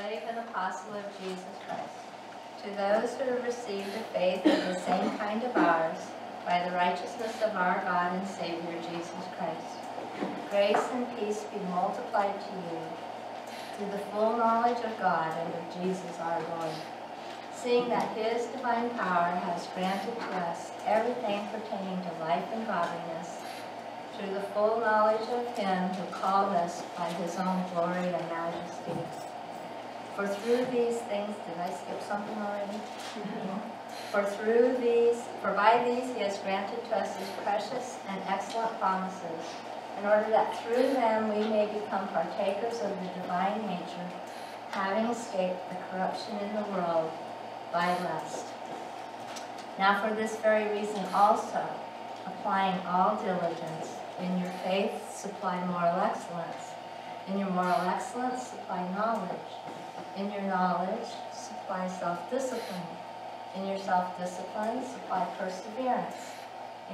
slave and apostle of Jesus Christ, to those who have received a faith of the same kind of ours, by the righteousness of our God and Savior Jesus Christ. Grace and peace be multiplied to you through the full knowledge of God and of Jesus our Lord, seeing that his divine power has granted to us everything pertaining to life and godliness, through the full knowledge of him who called us by his own glory and majesty. For through these things, did I skip something already? Mm-hmm. For through these, for by these he has granted to us his precious and excellent promises, in order that through them we may become partakers of the divine nature, having escaped the corruption in the world by lust. Now for this very reason also, applying all diligence, in your faith supply moral excellence, in your moral excellence supply knowledge, in your knowledge supply self-discipline, in your self-discipline supply perseverance,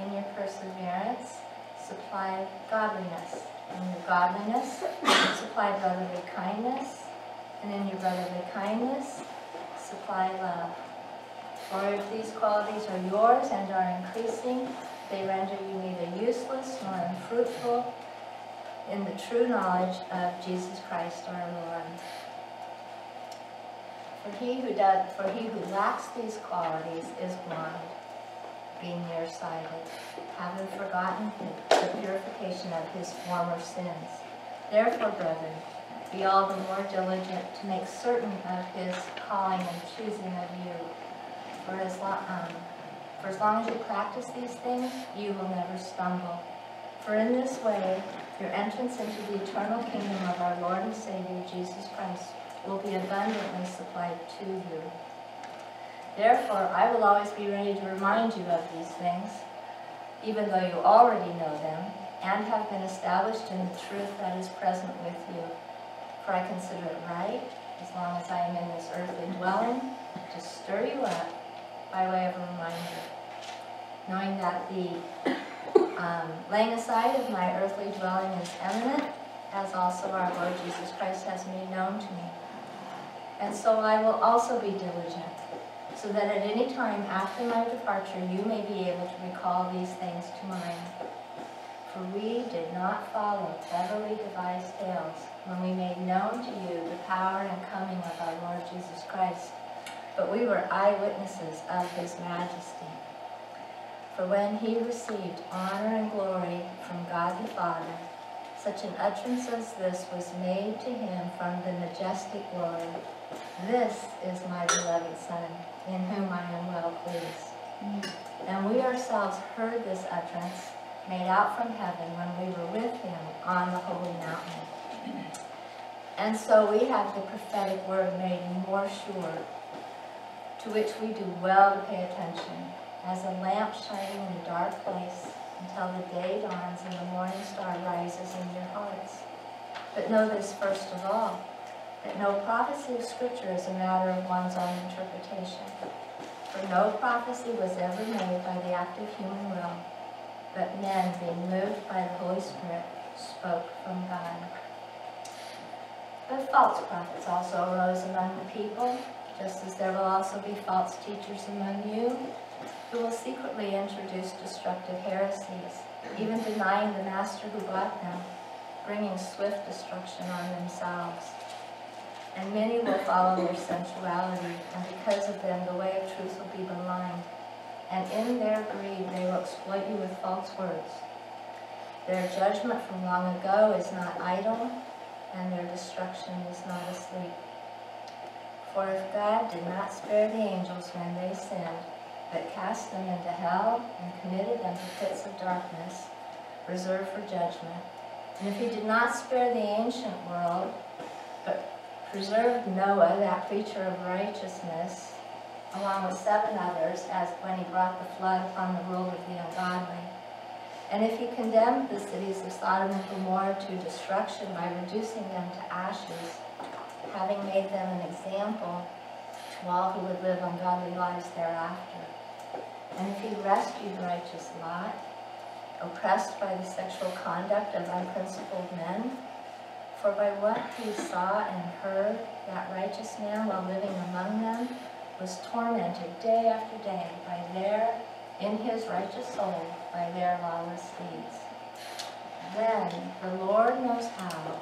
in your perseverance supply godliness. In your godliness, supply brotherly kindness. And in your brotherly kindness, supply love. For if these qualities are yours and are increasing, they render you neither useless nor unfruitful in the true knowledge of Jesus Christ our Lord. For he who does, for he who lacks these qualities is blind being nearsighted, having forgotten the purification of his former sins. Therefore, brethren, be all the more diligent to make certain of his calling and choosing of you. For as, long, um, for as long as you practice these things, you will never stumble. For in this way, your entrance into the eternal kingdom of our Lord and Savior, Jesus Christ, will be abundantly supplied to you. Therefore, I will always be ready to remind you of these things, even though you already know them, and have been established in the truth that is present with you. For I consider it right, as long as I am in this earthly dwelling, to stir you up by way of a reminder, knowing that the um, laying aside of my earthly dwelling is eminent, as also our Lord Jesus Christ has made known to me. And so I will also be diligent so that at any time after my departure you may be able to recall these things to mind. For we did not follow cleverly devised tales when we made known to you the power and coming of our Lord Jesus Christ, but we were eyewitnesses of his majesty. For when he received honor and glory from God the Father, such an utterance as this was made to him from the majestic glory, This is my beloved Son, in whom I am well pleased. Mm. And we ourselves heard this utterance made out from heaven when we were with him on the holy mountain. And so we have the prophetic word made more sure, to which we do well to pay attention, as a lamp shining in a dark place until the day dawns and the morning star rises in your hearts. But know this first of all, that no prophecy of Scripture is a matter of one's own interpretation. For no prophecy was ever made by the act of human will, but men, being moved by the Holy Spirit, spoke from God. But false prophets also arose among the people, just as there will also be false teachers among you, who will secretly introduce destructive heresies, even denying the master who bought them, bringing swift destruction on themselves and many will follow their sensuality, and because of them the way of truth will be maligned. And in their greed they will exploit you with false words. Their judgment from long ago is not idle, and their destruction is not asleep. For if God did not spare the angels when they sinned, but cast them into hell and committed them to pits of darkness, reserved for judgment, and if he did not spare the ancient world, but preserved Noah, that preacher of righteousness, along with seven others, as when he brought the flood upon the world of the ungodly. And if he condemned the cities of Sodom and Gomorrah to destruction by reducing them to ashes, having made them an example to all who would live ungodly lives thereafter. And if he rescued righteous Lot, oppressed by the sexual conduct of unprincipled men, For by what he saw and heard, that righteous man while living among them was tormented day after day by their, in his righteous soul, by their lawless deeds. Then the Lord knows how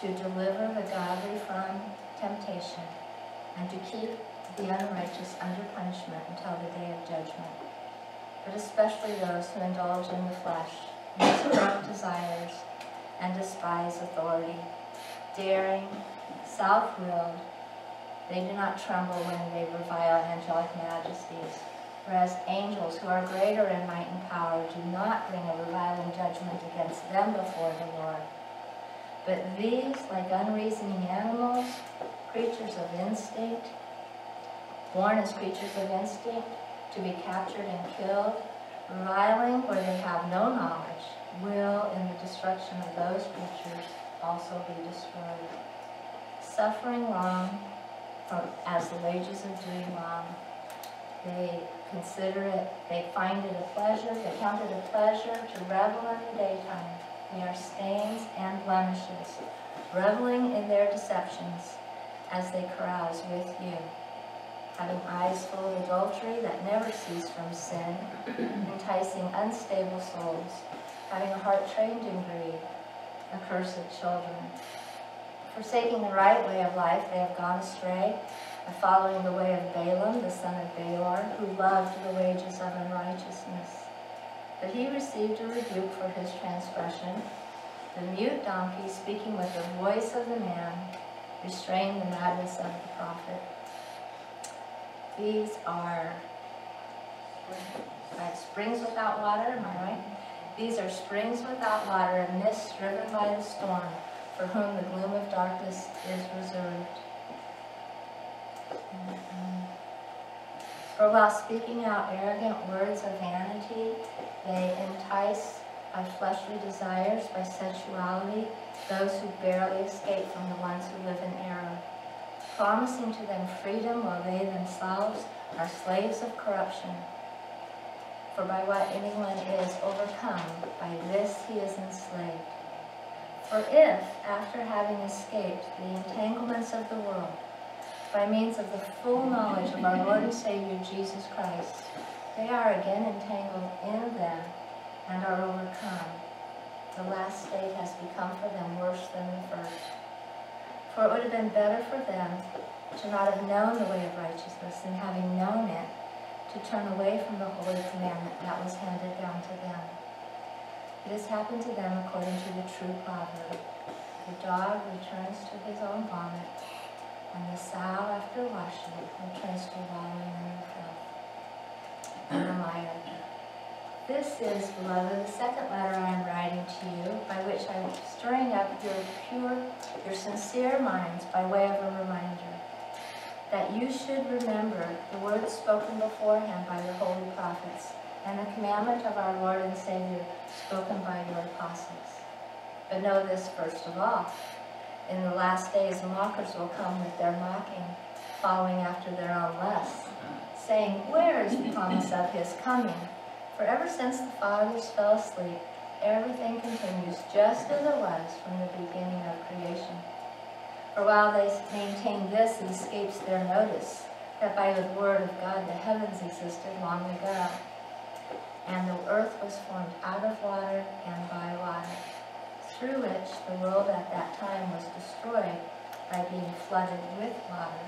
to deliver the godly from temptation and to keep the unrighteous under punishment until the day of judgment, but especially those who indulge in the flesh, in corrupt desires, and despise authority. Daring, self-willed, they do not tremble when they revile angelic majesties, whereas angels who are greater in might and power do not bring a reviling judgment against them before the Lord. But these, like unreasoning animals, creatures of instinct, born as creatures of instinct, to be captured and killed, reviling where they have no knowledge, will in the destruction of those creatures also be destroyed. Suffering wrong from, as the wages of doing wrong, they consider it, they find it a pleasure, they count it a pleasure to revel in the daytime. They are stains and blemishes, reveling in their deceptions as they carouse with you having eyes full of adultery that never cease from sin, enticing unstable souls, having a heart trained in greed, accursed children. Forsaking the right way of life, they have gone astray, following the way of Balaam, the son of Beor, who loved the wages of unrighteousness. But he received a rebuke for his transgression. The mute donkey, speaking with the voice of the man, restrained the madness of the prophet. These are like springs without water, am I right? These are springs without water and mists driven by the storm, for whom the gloom of darkness is reserved. For while speaking out arrogant words of vanity, they entice by fleshly desires, by sensuality, those who barely escape from the ones who live in error promising to them freedom while they themselves are slaves of corruption. For by what anyone is overcome, by this he is enslaved. For if, after having escaped the entanglements of the world, by means of the full knowledge of our Lord and Savior Jesus Christ, they are again entangled in them and are overcome, the last state has become for them worse than the first. For it would have been better for them to not have known the way of righteousness than having known it, to turn away from the holy commandment that was handed down to them. It has happened to them according to the true proverb. The dog returns to his own vomit, and the sow after washing returns to wallowing in the filth. This is, beloved, the second letter I am writing to you, by which I am stirring up your pure, your sincere minds by way of a reminder, that you should remember the words spoken beforehand by your holy prophets, and the commandment of our Lord and Savior spoken by your apostles. But know this first of all, in the last days mockers will come with their mocking, following after their own lusts, saying, Where is the promise of his coming? For ever since the fathers fell asleep, everything continues just as it was from the beginning of creation. For while they maintain this, it escapes their notice that by the word of God the heavens existed long ago, and the earth was formed out of water and by water, through which the world at that time was destroyed by being flooded with water.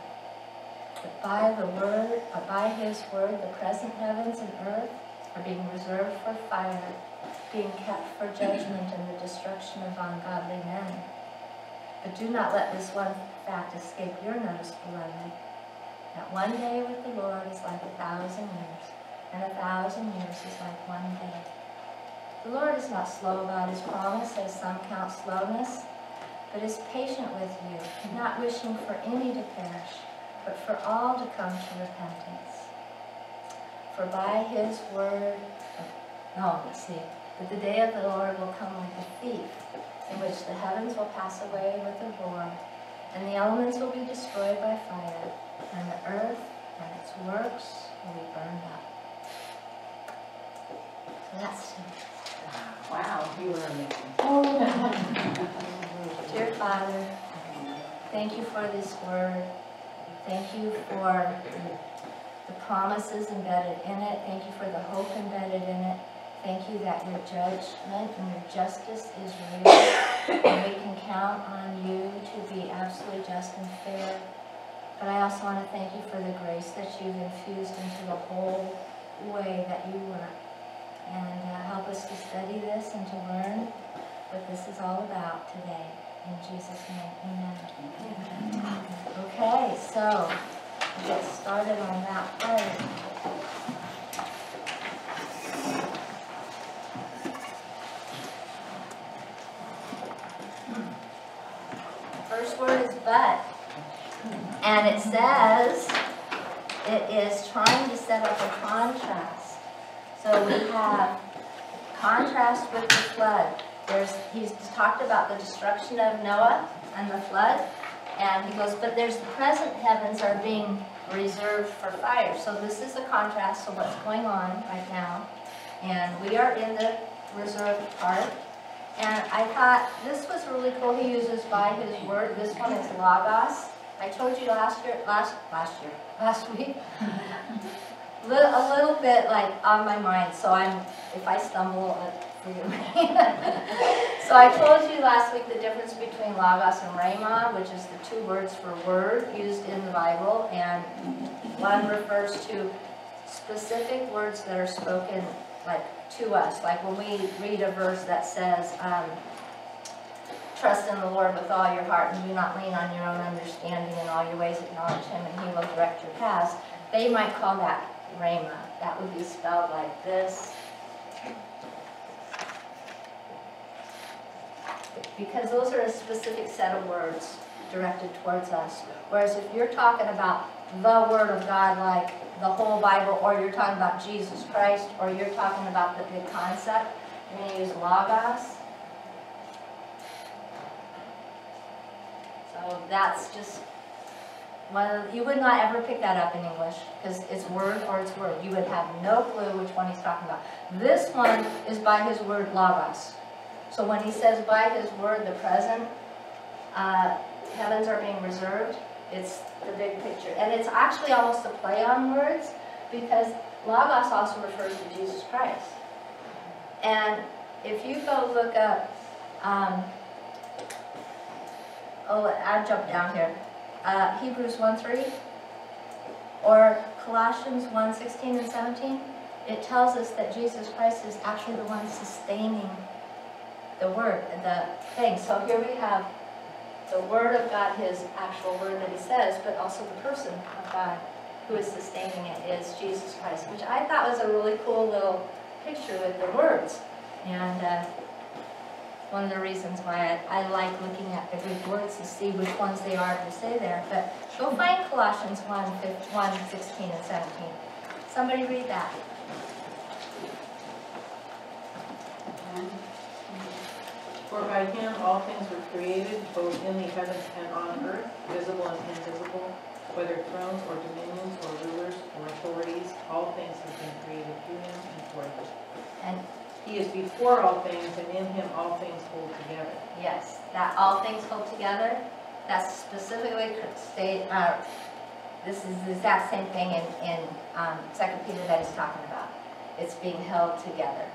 But by the word, but by his word, the present heavens and earth are being reserved for fire, being kept for judgment and the destruction of ungodly men. But do not let this one fact escape your notice, beloved, that one day with the Lord is like a thousand years, and a thousand years is like one day. The Lord is not slow about his promise, as some count slowness, but is patient with you, not wishing for any to perish, but for all to come to repentance. For by his word, no, let's see, but the day of the Lord will come like a thief, in which the heavens will pass away with a roar, and the elements will be destroyed by fire, and the earth and its works will be burned up. So that's Wow, you were amazing. Dear Father, thank you for this word. Thank you for the promises embedded in it. Thank you for the hope embedded in it. Thank you that your judgment and your justice is real. and we can count on you to be absolutely just and fair. But I also want to thank you for the grace that you've infused into the whole way that you work. And uh, help us to study this and to learn what this is all about today. In Jesus' name, amen. Okay, so we'll get started on that part. First word is but. And it says it is trying to set up a contrast. So we have contrast with the flood. There's, he's talked about the destruction of Noah and the flood. And he goes, but there's the present heavens are being reserved for fire. So this is a contrast to what's going on right now. And we are in the reserved part. And I thought this was really cool. He uses by his word. This one is logos. I told you last year, last last year, last week, a little bit like on my mind. So I'm, if I stumble, uh, forgive me. so I told you last week the difference between logos and rhema, which is the two words for word used in the Bible, and one refers to specific words that are spoken like to us. Like when we read a verse that says, um, trust in the Lord with all your heart and do not lean on your own understanding in all your ways acknowledge him and he will direct your paths. They might call that rhema. That would be spelled like this. Because those are a specific set of words directed towards us. Whereas if you're talking about the Word of God like the whole Bible, or you're talking about Jesus Christ, or you're talking about the big concept, you're going to use logos. So that's just one you would not ever pick that up in English because it's word or it's word. You would have no clue which one he's talking about. This one is by his word logos. So when he says by his word, the present, uh, heavens are being reserved, it's the big picture. And it's actually almost a play on words because Logos also refers to Jesus Christ. And if you go look up, um, oh, I'll jump down here. Uh, Hebrews 1 3 or Colossians 1 16 and 17, it tells us that Jesus Christ is actually the one sustaining the word, the thing. So here we have the Word of God, His actual Word that He says, but also the person of God who is sustaining it is Jesus Christ, which I thought was a really cool little picture with the words. And uh, one of the reasons why I, I, like looking at the Greek words to see which ones they are to say there. But go find Colossians 1, 1 16 and 17. Somebody read that. For by him all things were created, both in the heavens and on earth, visible and invisible, whether thrones or dominions or rulers or authorities, all things have been created through him and for him. And he is before all things, and in him all things hold together. Yes, that all things hold together. That's specifically state. Uh, this is the exact same thing in in um, Second Peter that he's talking about. It's being held together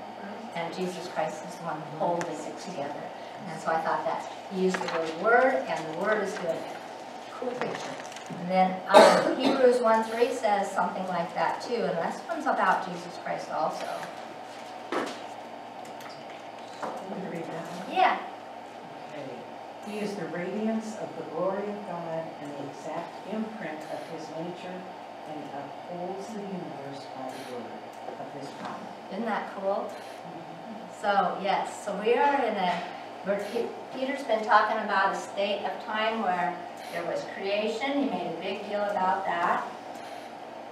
and Jesus Christ is the one holding it together. And so I thought that he used the word word, and the word is good. Cool picture. And then um, Hebrews 1 3 says something like that too, and this one's about Jesus Christ also. read that Yeah. Okay. He is the radiance of the glory of God and the exact imprint of his nature, and upholds the universe by the word of his power. Isn't that cool? So, yes, so we are in a, Peter's been talking about a state of time where there was creation, he made a big deal about that.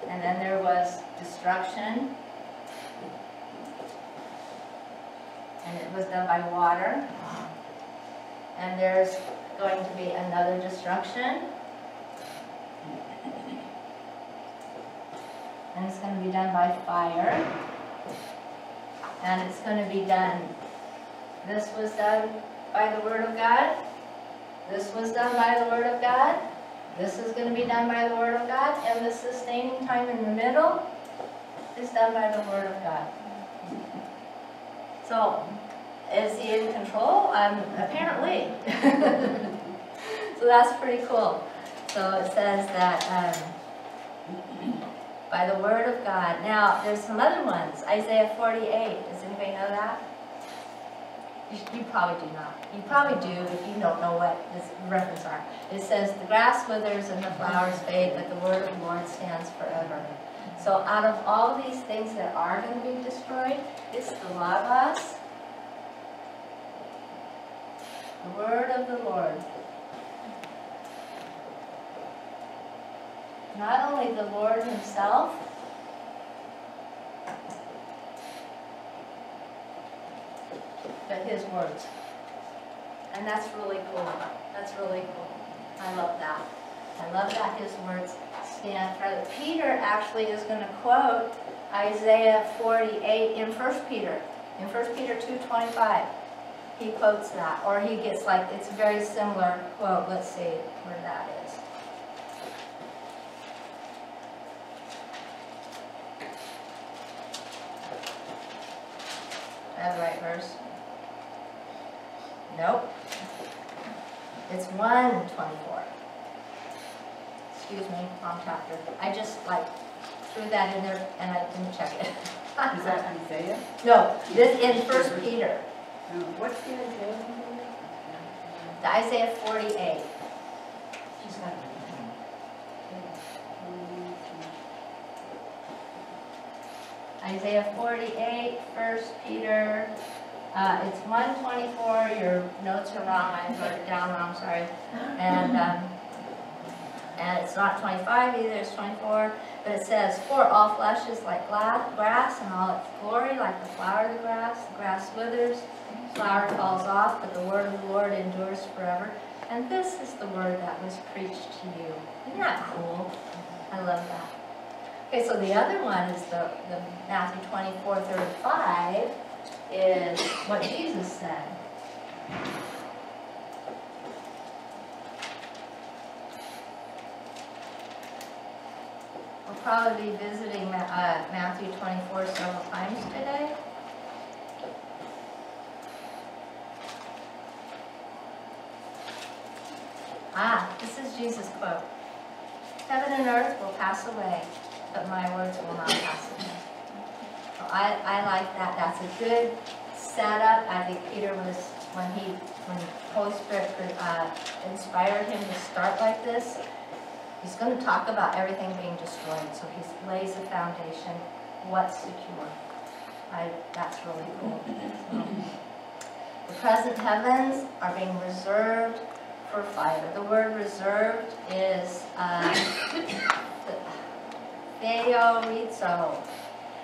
And then there was destruction. And it was done by water. And there's going to be another destruction. And it's going to be done by fire and it's going to be done. This was done by the Word of God, This was done by the word of God. This is gonna be done by the word of God, and the sustaining time in the middle is done by the word of God. So, is he in control? Um, apparently. So that's pretty cool. So it says that, um, by the word of God. Now, there's some other ones. Isaiah 48, does anybody know that? You, probably do not. You probably do if you don't know what this reference are. It says, the grass withers and the flowers fade, but the word of the Lord stands forever. So out of all these things that are going to be destroyed, it's the Logos, the word of the Lord. Not only the Lord himself, but his words. And that's really cool. That's really cool. I love that. I love that his words stand forever. Peter actually is going to quote Isaiah 48 in 1 Peter, in 1 Peter 2.25. He quotes that, or he gets like, it's a very similar quote. Let's see where that is. Have the right verse? Nope. It's one twenty-four. Excuse me, wrong chapter. I just like threw that in there and I didn't check it. Is that Isaiah? No, this in First Peter, No, What's the Isaiah the Isaiah forty-eight. She's. Isaiah 48, 1 Peter, uh, it's 124, your notes are wrong, I wrote it down wrong, sorry. And, um, and it's not 25 either, it's 24, but it says, For all flesh is like grass, and all its glory like the flower of the grass. The grass withers, flower falls off, but the word of the Lord endures forever. And this is the word that was preached to you. Isn't that cool? I love that. Okay, so the other one is the, the Matthew 24, 35 is what Jesus said. We'll probably be visiting uh, Matthew 24 several times today. Ah, this is Jesus' quote. Heaven and earth will pass away, but my words will not pass away. I, I like that. That's a good setup. I think Peter was, when he, when Holy Spirit uh, inspired him to start like this, he's going to talk about everything being destroyed. So he lays the foundation, what's secure. I, that's really cool. So, the present heavens are being reserved for fire. The word reserved is uh, thesaurizo.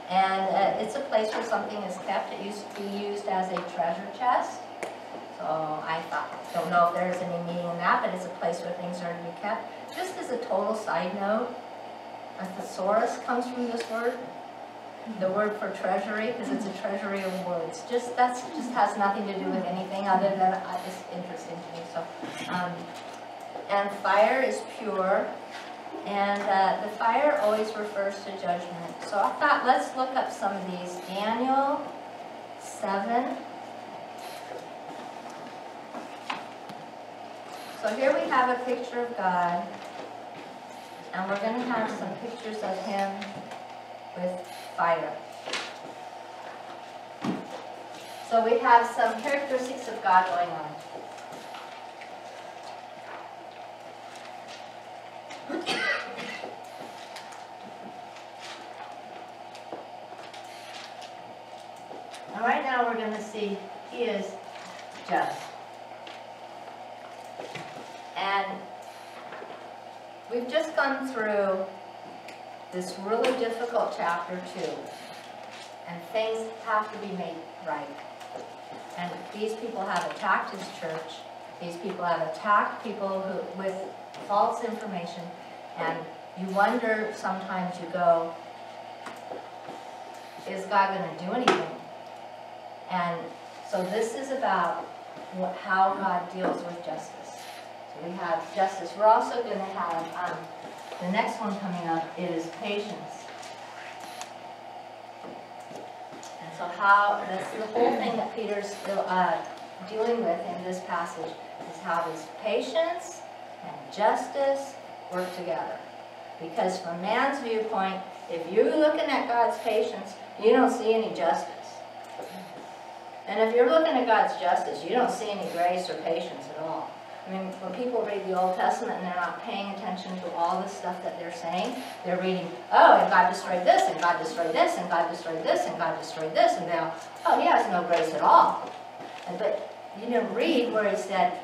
And uh, it's a place where something is kept. It used to be used as a treasure chest. So I thought, don't know if there's any meaning in that, but it's a place where things are to be kept. Just as a total side note, a thesaurus comes from this word, the word for treasury, because it's a treasury of words. Just, that's, just has nothing to do with anything other than, uh, it's interesting to me, so. um, And fire is pure, and uh, the fire always refers to judgment. So I thought, let's look up some of these. Daniel 7. So here we have a picture of God, and we're going to have some pictures of Him with fire. So we have some characteristics of God going on. And right now, we're going to see He is just. And we've just gone through this really difficult chapter two. And things have to be made right. And these people have attacked his church. These people have attacked people who, with false information. And you wonder, sometimes you go, is God going to do anything? And so this is about what, how God deals with justice. So we have justice. We're also gonna have, um, the next one coming up is patience. And so how, that's the whole thing that Peter's, uh, dealing with in this passage, is how does patience and justice work together? Because from man's viewpoint, if you're looking at God's patience, you don't see any justice. And if you're looking at God's justice, you don't see any grace or patience at all. I mean, when people read the Old Testament and they're not paying attention to all the stuff that they're saying, they're reading, oh, and God destroyed this, and God destroyed this, and God destroyed this, and God destroyed this, and now, oh, he has no grace at all. And, but you didn't read where he said,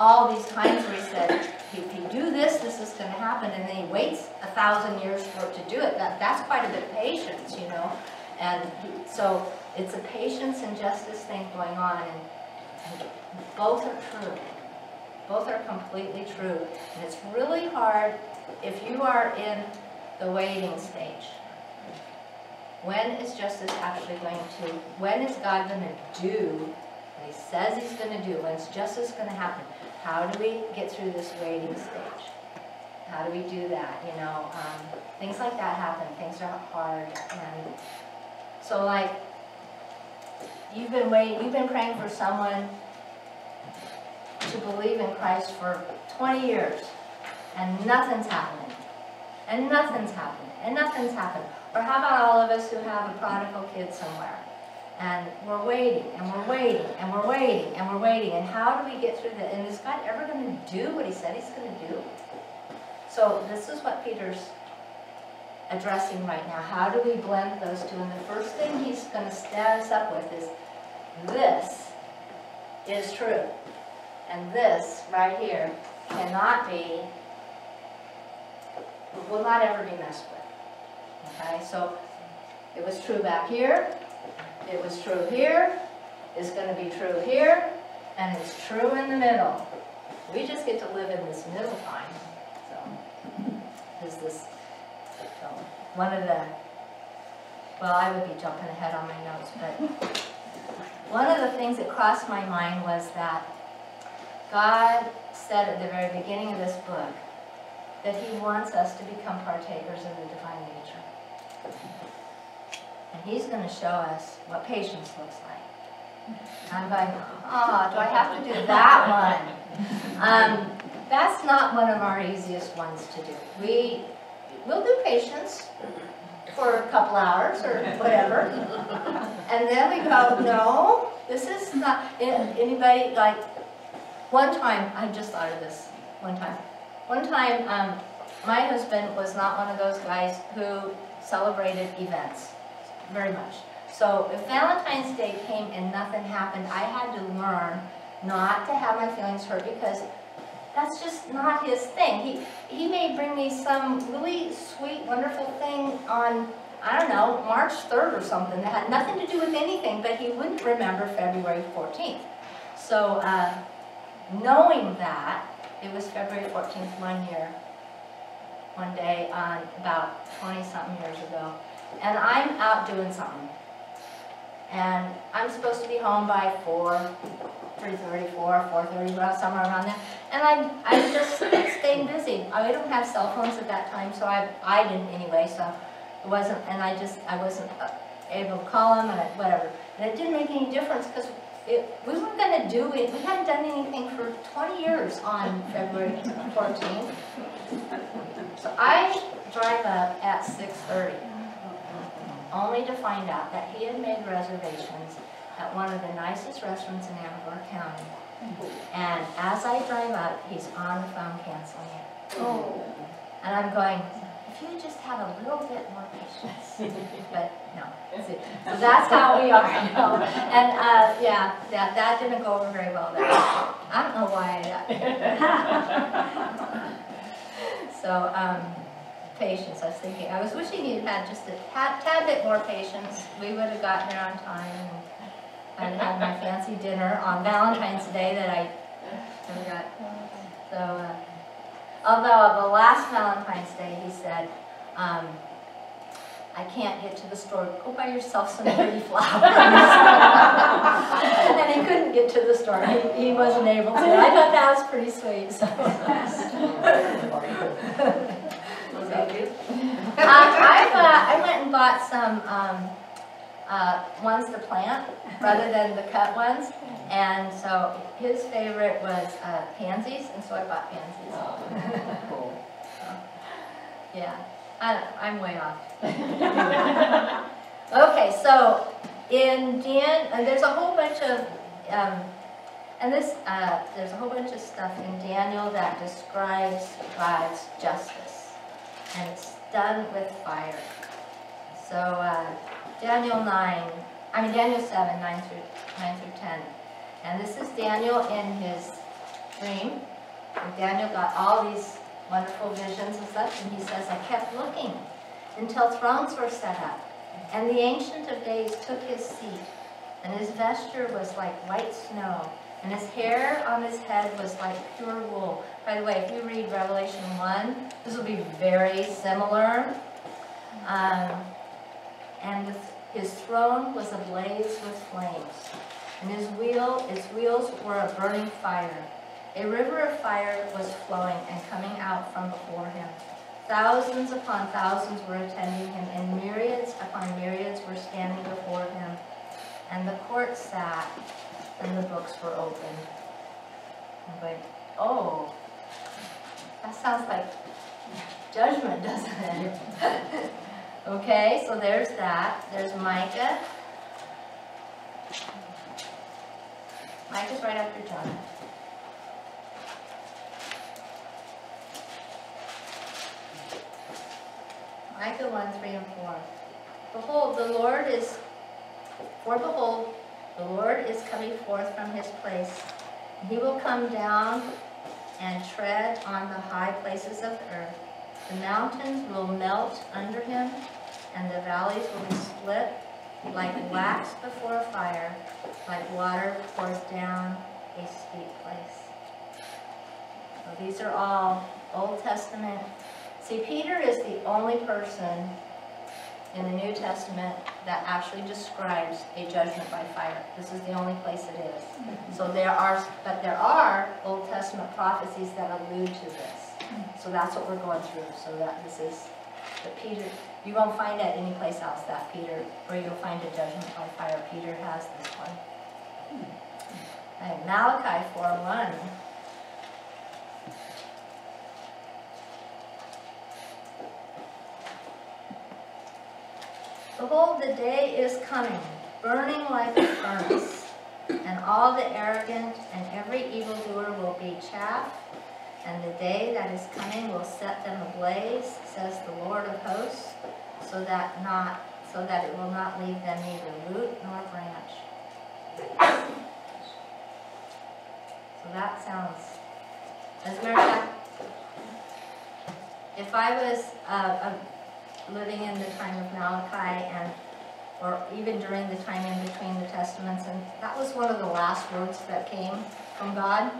all these times where he said, if you do this, this is going to happen, and then he waits a thousand years for it to do it. That, that's quite a bit of patience, you know. And so it's a patience and justice thing going on, and, and both are true. Both are completely true. And it's really hard if you are in the waiting stage. When is justice actually going to, when is God going to do what he says he's going to do? When's justice going to happen? How do we get through this waiting stage? How do we do that, you know? Um, things like that happen, things are hard, and so like, you've been waiting, you've been praying for someone to believe in Christ for 20 years, and nothing's happening, and nothing's happening, and nothing's happened. Or how about all of us who have a prodigal kid somewhere? And we're waiting, and we're waiting, and we're waiting, and we're waiting, and how do we get through that? And is God ever going to do what he said he's going to do? So this is what Peter's addressing right now. How do we blend those two? And the first thing he's going to stand us up with is this is true. And this right here cannot be, will not ever be messed with. Okay, so it was true back here, it was true here, it's going to be true here, and it's true in the middle. We just get to live in this middle time. So, is this, so, one of the, well, I would be jumping ahead on my notes, but one of the things that crossed my mind was that God said at the very beginning of this book that he wants us to become partakers of the divine nature. And he's going to show us what patience looks like. I'm going, oh, do I have to do that one? Um, that's not one of our easiest ones to do. We, we'll do patience for a couple hours or whatever. And then we go, no, this is not, anybody, like, one time, I just thought of this, one time. One time, um, my husband was not one of those guys who celebrated events, very much. So if Valentine's Day came and nothing happened, I had to learn not to have my feelings hurt because that's just not his thing. He, he may bring me some really sweet, wonderful thing on, I don't know, March 3rd or something that had nothing to do with anything, but he wouldn't remember February 14th. So, uh, knowing that, it was February 14th one year, one day, on about 20-something years ago, and I'm out doing something. And I'm supposed to be home by 4, 3:30, 4, 4:30, around somewhere around there. And I'm, I'm just staying busy. I don't have cell phones at that time, so I, I didn't anyway, so it wasn't, and I just, I wasn't uh, able to call him and whatever. And it didn't make any difference because it, we weren't gonna do it, we hadn't done anything for 20 years on February 14th. So I drive up at 6:30, only to find out that he had made reservations at one of the nicest restaurants in Amador County. And as I drive up, he's on the phone canceling it. Oh. And I'm going, if you just have a little bit more patience. But no, so that's how we are, know. And, uh, yeah, that, that didn't go over very well there. I don't know why. So, um, patience, I was thinking, I was wishing he'd had just a tad, tad bit more patience. We would have gotten there on time and I'd had my fancy dinner on Valentine's Day that I never got. So, uh, although the last Valentine's Day, he said, um, I can't get to the store, go buy yourself some pretty flowers. And he couldn't get to the store, he, he he wasn't able to. I thought that was pretty sweet, so. I, I thought, I went and bought some, um, uh, ones to plant rather than the cut ones. And so his favorite was, uh, pansies, and so I bought pansies. Yeah, I, I'm way off. Okay, so in Dan, and there's a whole bunch of, um, and this, uh, there's a whole bunch of stuff in Daniel that describes God's justice. And it's done with fire. So, uh, Daniel nine, I mean Daniel seven, nine through, nine through ten. And this is Daniel in his dream. And Daniel got all these wonderful visions and such, and he says, I kept looking until thrones were set up. And the Ancient of Days took his seat, and his vesture was like white snow, and his hair on his head was like pure wool. By the way, if you read Revelation 1, this will be very similar. Um, and his throne was ablaze with flames, and his wheel, his wheels were a burning fire. A river of fire was flowing and coming out from before him. Thousands upon thousands were attending him, and myriads upon myriads were standing before him. And the court sat, and the books were opened. I'm going, oh, that sounds like judgment, doesn't it? okay, so there's that. There's Micah. Micah's right after Jonah. Micah 1, 3 and 4. Behold, the Lord is, for behold, the Lord is coming forth from his place. He will come down and tread on the high places of the earth. The mountains will melt under him, and the valleys will be split like wax before a fire, like water pours down a steep place. So these are all Old Testament See, Peter is the only person in the New Testament that actually describes a judgment by fire. This is the only place it is. So there are, but there are Old Testament prophecies that allude to this. So that's what we're going through. So that this is, but Peter, you won't find it any place else that Peter, where you'll find a judgment by fire. Peter has this one. Okay, Malachi 4:1. Behold, the day is coming, burning like a furnace, and all the arrogant and every evildoer will be chaff, and the day that is coming will set them ablaze, says the Lord of hosts, so that not so that it will not leave them neither root nor branch. So that sounds, as a matter of fact, if I was uh, a living in the time of Malachi and, or even during the time in between the testaments, and that was one of the last words that came from God,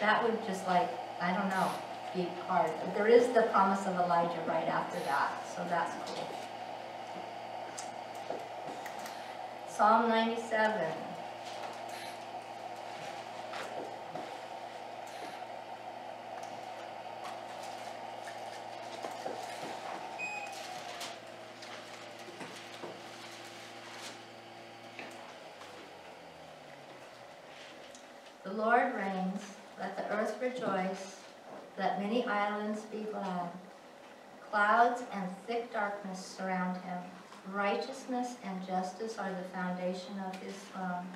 that would just like, I don't know, be hard. But there is the promise of Elijah right after that, so that's cool. Psalm 97. The Lord reigns, let the earth rejoice, let many islands be glad. Clouds and thick darkness surround him. Righteousness and justice are the foundation of his throne.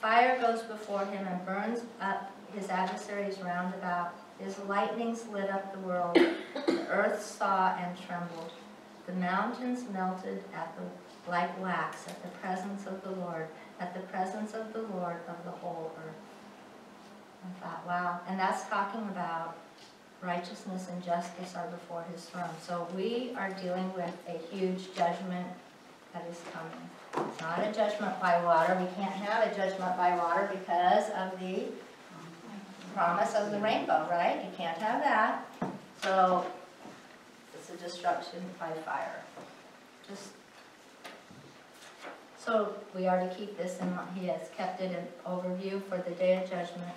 Fire goes before him and burns up his adversaries round about. His lightnings lit up the world. The earth saw and trembled. The mountains melted at the, like wax at the presence of the Lord, at the presence of the Lord of the whole earth. I thought, wow. And that's talking about righteousness and justice are before his throne. So we are dealing with a huge judgment that is coming. It's not a judgment by water. We can't have a judgment by water because of the promise of the rainbow, right? You can't have that. So it's a destruction by fire. Just So we are to keep this in mind. He has kept it in overview for the day of judgment.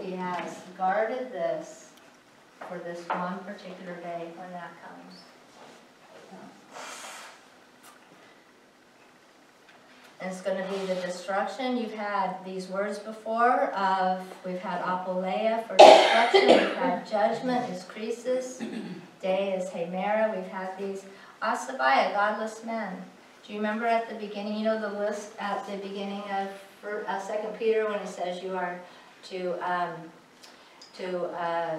He has guarded this for this one particular day when that comes. And it's gonna be the destruction. You've had these words before of, we've had apoleia for destruction, we've had judgment is crisis, day is hemera, we've had these asabaya, godless men. Do you remember at the beginning, you know the list at the beginning of, uh, Second Peter, when it says you are to, um, to, uh,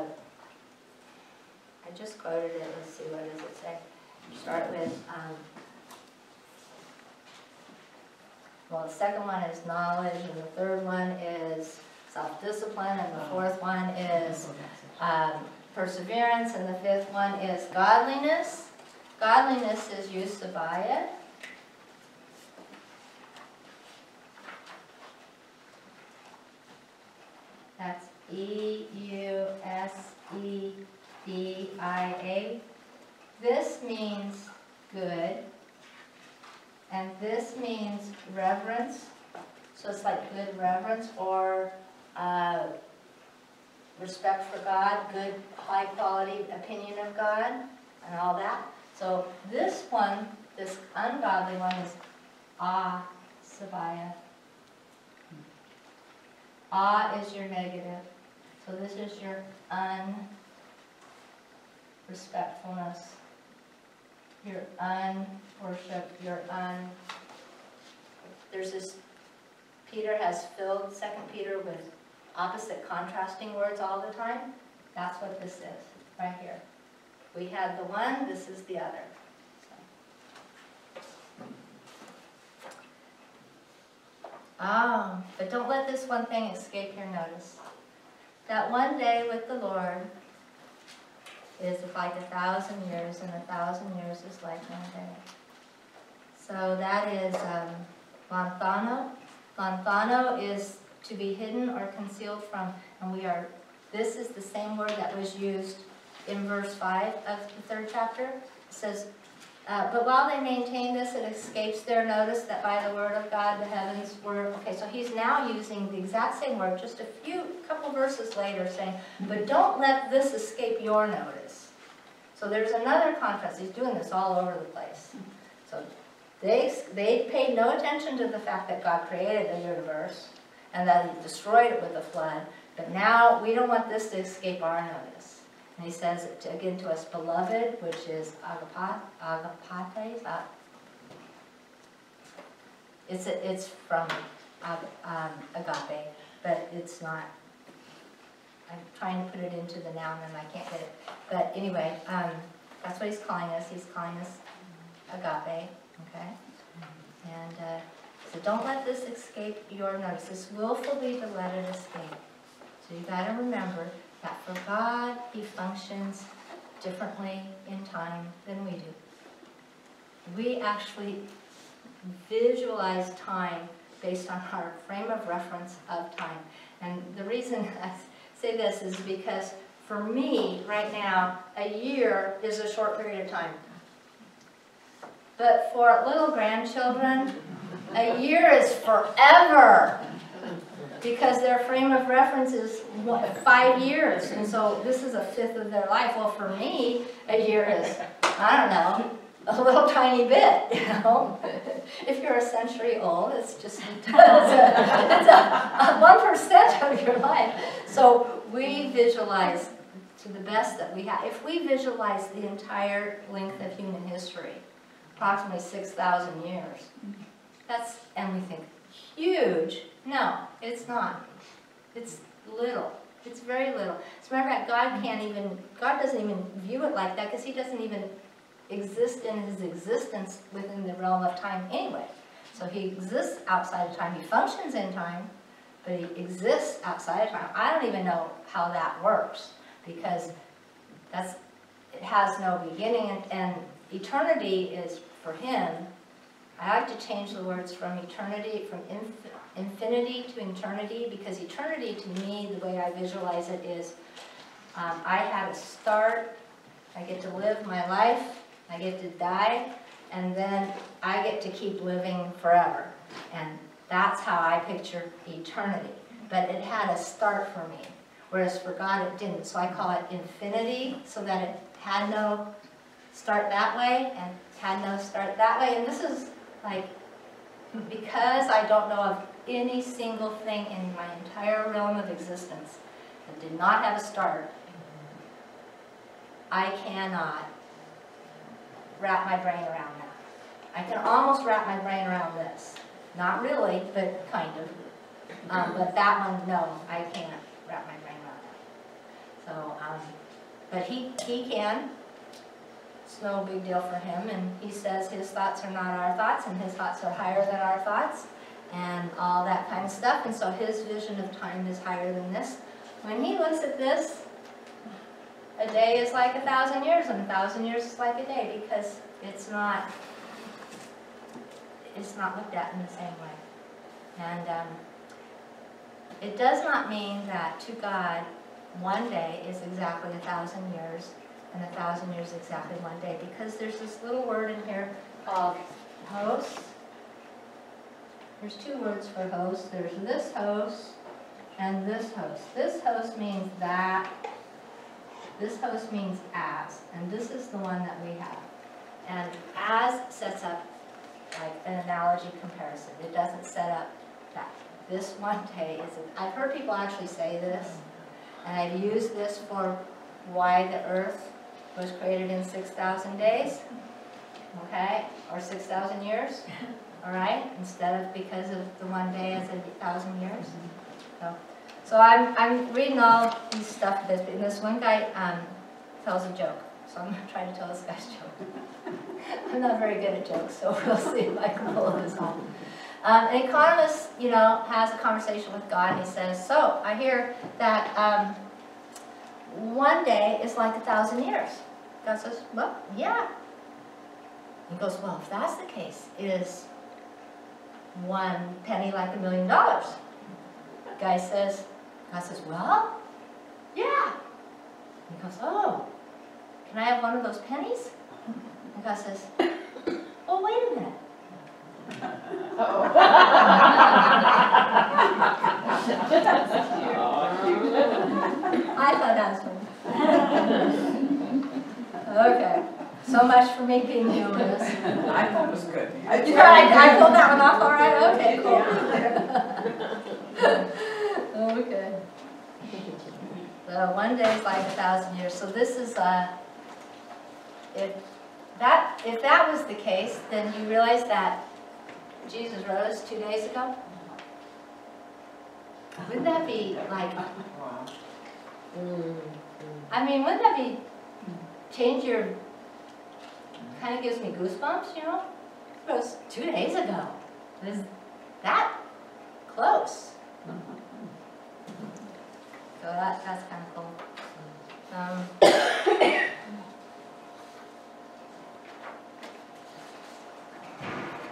I just quoted it, let's see, what does it say? Start with, um, well, the second one is knowledge, and the third one is self-discipline, and the fourth one is, um, perseverance, and the fifth one is godliness. Godliness is eusebia. That's E U S E B I A. This means good, and this means reverence. So it's like good reverence or uh, respect for God, good high quality opinion of God, and all that. So this one, this ungodly one is ah sabaya. Ah is your negative. So this is your unrespectfulness, your unworship, your un. There's this, Peter has filled Second Peter with opposite contrasting words all the time. That's what this is, right here. We had the one, this is the other. Ah, but don't let this one thing escape your notice. That one day with the Lord is like a thousand years, and a thousand years is like one day. So that is um, lanthano. Lanthano is to be hidden or concealed from, and we are, this is the same word that was used in verse 5 of the third chapter. It says, uh, but while they maintain this, it escapes their notice that by the word of God the heavens were. Okay, so he's now using the exact same word, just a few, couple verses later, saying, but don't let this escape your notice. So there's another contrast. He's doing this all over the place. So they, they paid no attention to the fact that God created the universe and that he destroyed it with a flood. But now we don't want this to escape our notice. And he says to, again to us, beloved, which is agapat, agapates. Uh, it's, a, it's from um, agape, but it's not. I'm trying to put it into the noun and I can't get it. But anyway, um, that's what he's calling us. He's calling us agape, okay? And uh, so don't let this escape your notice. This willfully to let it escape. So you got to remember that for God, He functions differently in time than we do. We actually visualize time based on our frame of reference of time. And the reason I say this is because for me, right now, a year is a short period of time. But for little grandchildren, a year is forever because their frame of reference is what, five years, and so this is a fifth of their life. Well, for me, a year is, I don't know, a little tiny bit, you know? If you're a century old, it's just, it's a one percent of your life. So we visualize to the best that we have. If we visualize the entire length of human history, approximately 6,000 years, that's, and we think, huge. No, it's not. It's little. It's very little. As a matter of fact, God mm-hmm. can't even, God doesn't even view it like that because he doesn't even exist in his existence within the realm of time anyway. So he exists outside of time. He functions in time, but he exists outside of time. I don't even know how that works because that's, it has no beginning and, and eternity is for him I like to change the words from eternity, from inf infinity to eternity, because eternity to me, the way I visualize it is, um, I had a start, I get to live my life, I get to die, and then I get to keep living forever. And that's how I picture eternity. But it had a start for me, whereas for God it didn't. So I call it infinity, so that it had no start that way and had no start that way. And this is like, because I don't know of any single thing in my entire realm of existence that did not have a start, I cannot wrap my brain around that. I can almost wrap my brain around this. Not really, but kind of. Um, but that one, no, I can't wrap my brain around that. So, um, but he, he can. It's no big deal for him, and he says his thoughts are not our thoughts, and his thoughts are higher than our thoughts, and all that kind of stuff, and so his vision of time is higher than this. When he looks at this, a day is like a thousand years, and a thousand years is like a day, because it's not, it's not looked at in the same way. And, um, it does not mean that to God, one day is exactly a thousand years, and a thousand years is exactly one day, because there's this little word in here called host. There's two words for host. There's this host and this host. This host means that, this host means as, and this is the one that we have. And as sets up like an analogy comparison. It doesn't set up that this one day is, I've heard people actually say this, and I've used this for why the earth was created in 6,000 days, okay, or 6,000 years, all right, instead of because of the one day as a thousand years. So, so I'm, I'm reading all these stuff, this, and this one guy um, tells a joke, so I'm gonna try to tell this guy's joke. I'm not very good at jokes, so we'll see if I can pull this off. Um, an economist, you know, has a conversation with God, and he says, so, I hear that um, one day is like a thousand years. God says, well, yeah. He goes, well, if that's the case, is one penny like a million dollars? Guy says, God says, well, yeah. He goes, oh, can I have one of those pennies? And God says, oh, wait a minute. Oh, I thought that was funny. Okay, so much for me being humorous. I thought it was good. I, I pulled that one off all right, okay, cool. Okay. So one day is like a thousand years, so this is, uh, if that, if that was the case, then you realize that Jesus rose two days ago? Wouldn't that be like, I mean, wouldn't that be, change your, kind of gives me goosebumps, you know? It was two days ago. It was that close. So that, that's kind of cool. Um,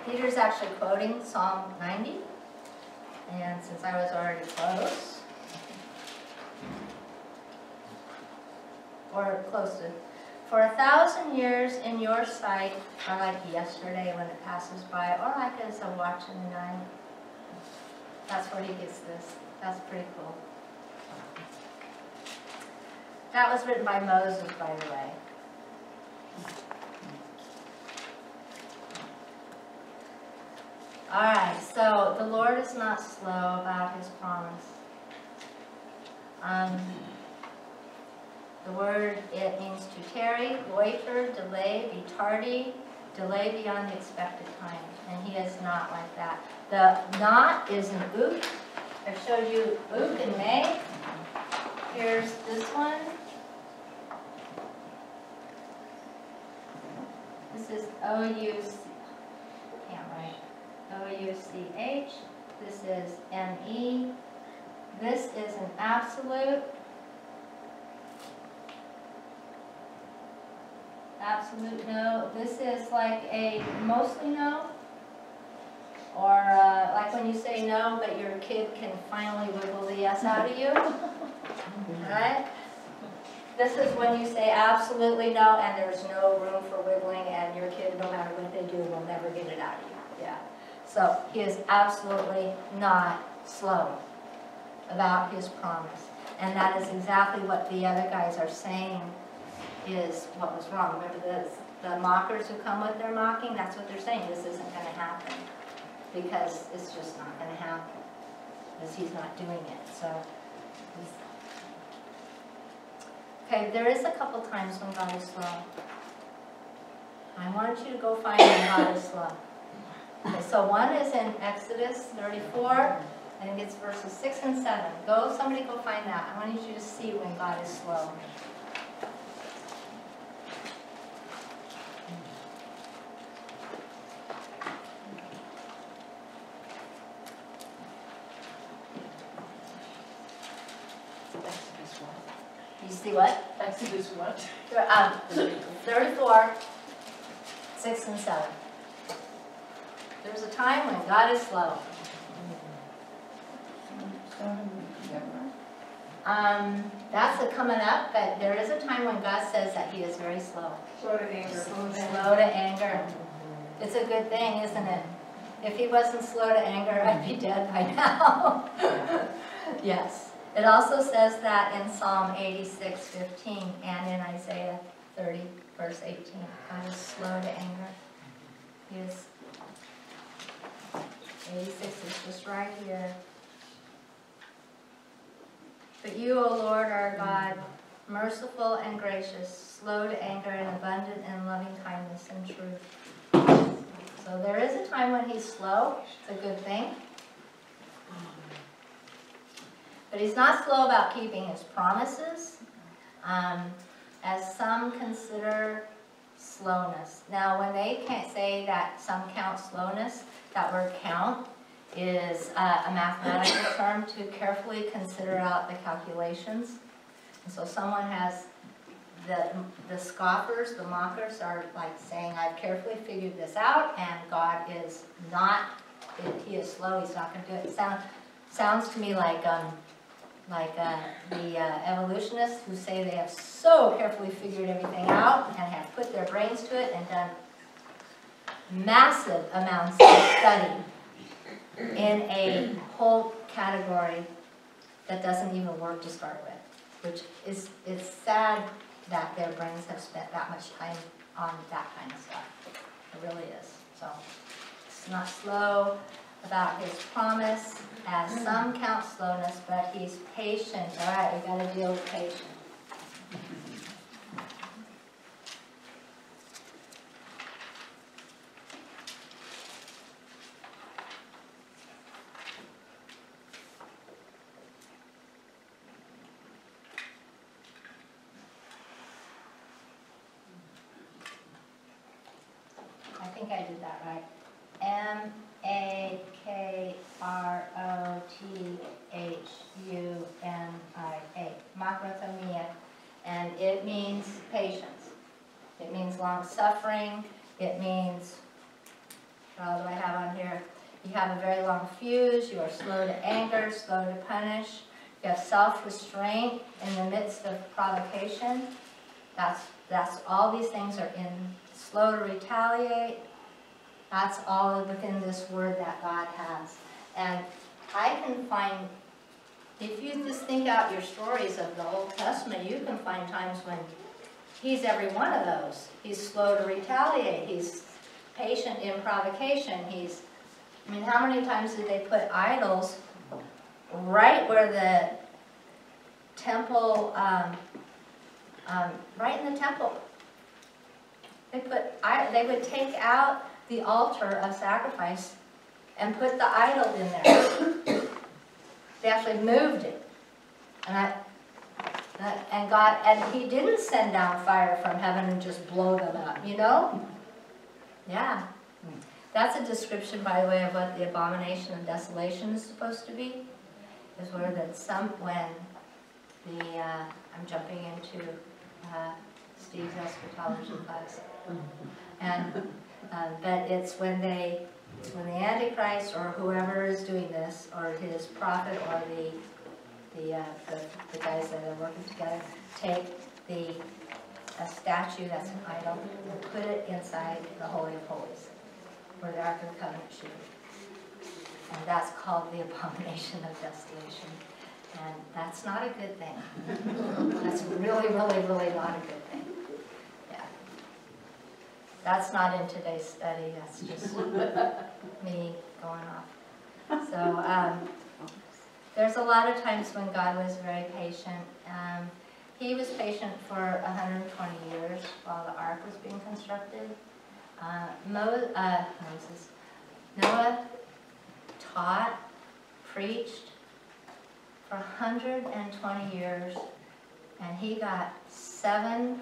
Peter's actually quoting Psalm 90. And since I was already close, or close to, for a thousand years in your sight are like yesterday when it passes by, or like as a watch in the night. That's where he gets this. That's pretty cool. That was written by Moses, by the way. All right, so the Lord is not slow about his promise. Um, the word, it means to tarry, loiter, delay, be tardy, delay beyond the expected time. And he is not like that. The not is an ook. I showed you ook in May. Here's this one. This is O-U-C, can't write. O-U-C-H. This is M-E. This is an absolute. Absolute no. This is like a mostly no. Or uh, like when you say no, but your kid can finally wiggle the yes out of you. Right? This is when you say absolutely no and there's no room for wiggling and your kid, no matter what they do, will never get it out of you. Yeah. So he is absolutely not slow about his promise. And that is exactly what the other guys are saying is what was wrong. Remember the, the mockers who come with their mocking, that's what they're saying, this isn't gonna happen. Because it's just not gonna happen, because he's not doing it, so. Okay, there is a couple times when God is slow. I want you to go find when God is slow. Okay, so one is in Exodus thirty-four, I think it's verses six and seven. Go, somebody go find that. I want you to see when God is slow. Exodus what? You see what? Exodus what? Thir- Um, thirty-four, six and seven. There's a time when God is slow. Um, that's a coming up, but there is a time when God says that he is very slow. Slow to anger. Slow to anger. It's a good thing, isn't it? If he wasn't slow to anger, I'd be dead by now. Yes. It also says that in Psalm 86, 15, and in Isaiah 30, verse 18. God is slow to anger. He is, 86 is just right here. But you, O Lord, are God, merciful and gracious, slow to anger and abundant in loving kindness and truth. So there is a time when he's slow, it's a good thing. But he's not slow about keeping his promises, um, as some consider slowness. Now, when they can't say that some count slowness, that word count is uh, a mathematical term to carefully consider out the calculations. And so someone has, the, the scoffers, the mockers are like saying, I've carefully figured this out and God is not, he is slow, he's not gonna do it. Sound, sounds to me like, um, like uh, the uh, evolutionists who say they have so carefully figured everything out and have put their brains to it and done massive amounts of study in a whole category that doesn't even work to start with, which is, it's sad that their brains have spent that much time on that kind of stuff. It really is, so. It's not slow about his promise, as some count slowness, but he's patient. All right, we've gotta deal with patience. I think I did that right. M A K R O T H U N I A, makrothumia, and it means patience. It means long suffering. It means, what all do I have on here? You have a very long fuse. You are slow to anger, slow to punish. You have self-restraint in the midst of provocation. That's that's all these things are in slow to retaliate. That's all within this word that God has. And I can find, if you just think out your stories of the Old Testament, you can find times when he's every one of those. He's slow to retaliate. He's patient in provocation. He's, I mean, how many times did they put idols right where the temple, um, um, right in the temple? They put, I, they would take out the altar of sacrifice and put the idol in there. They actually moved it. And I, and God, and he didn't send down fire from heaven and just blow them up, you know? Yeah. That's a description, by the way, of what the abomination of desolation is supposed to be. Is where that some, when the, uh, I'm jumping into, uh, Steve's eschatology class. And, uh, but it's when they, it's when the Antichrist or whoever is doing this, or his prophet or the, the, uh, the, the guys that are working together, take the, a statue that's an idol and put it inside the Holy of Holies, where the Ark of the Covenant should be. And that's called the abomination of desolation. And that's not a good thing. That's really, really, really not a good thing. Yeah. That's not in today's study, that's just me going off. So, um, there's a lot of times when God was very patient. Um, he was patient for 120 years while the ark was being constructed. Uh, Mo, uh, Moses, Noah taught, preached for 120 years, and he got seven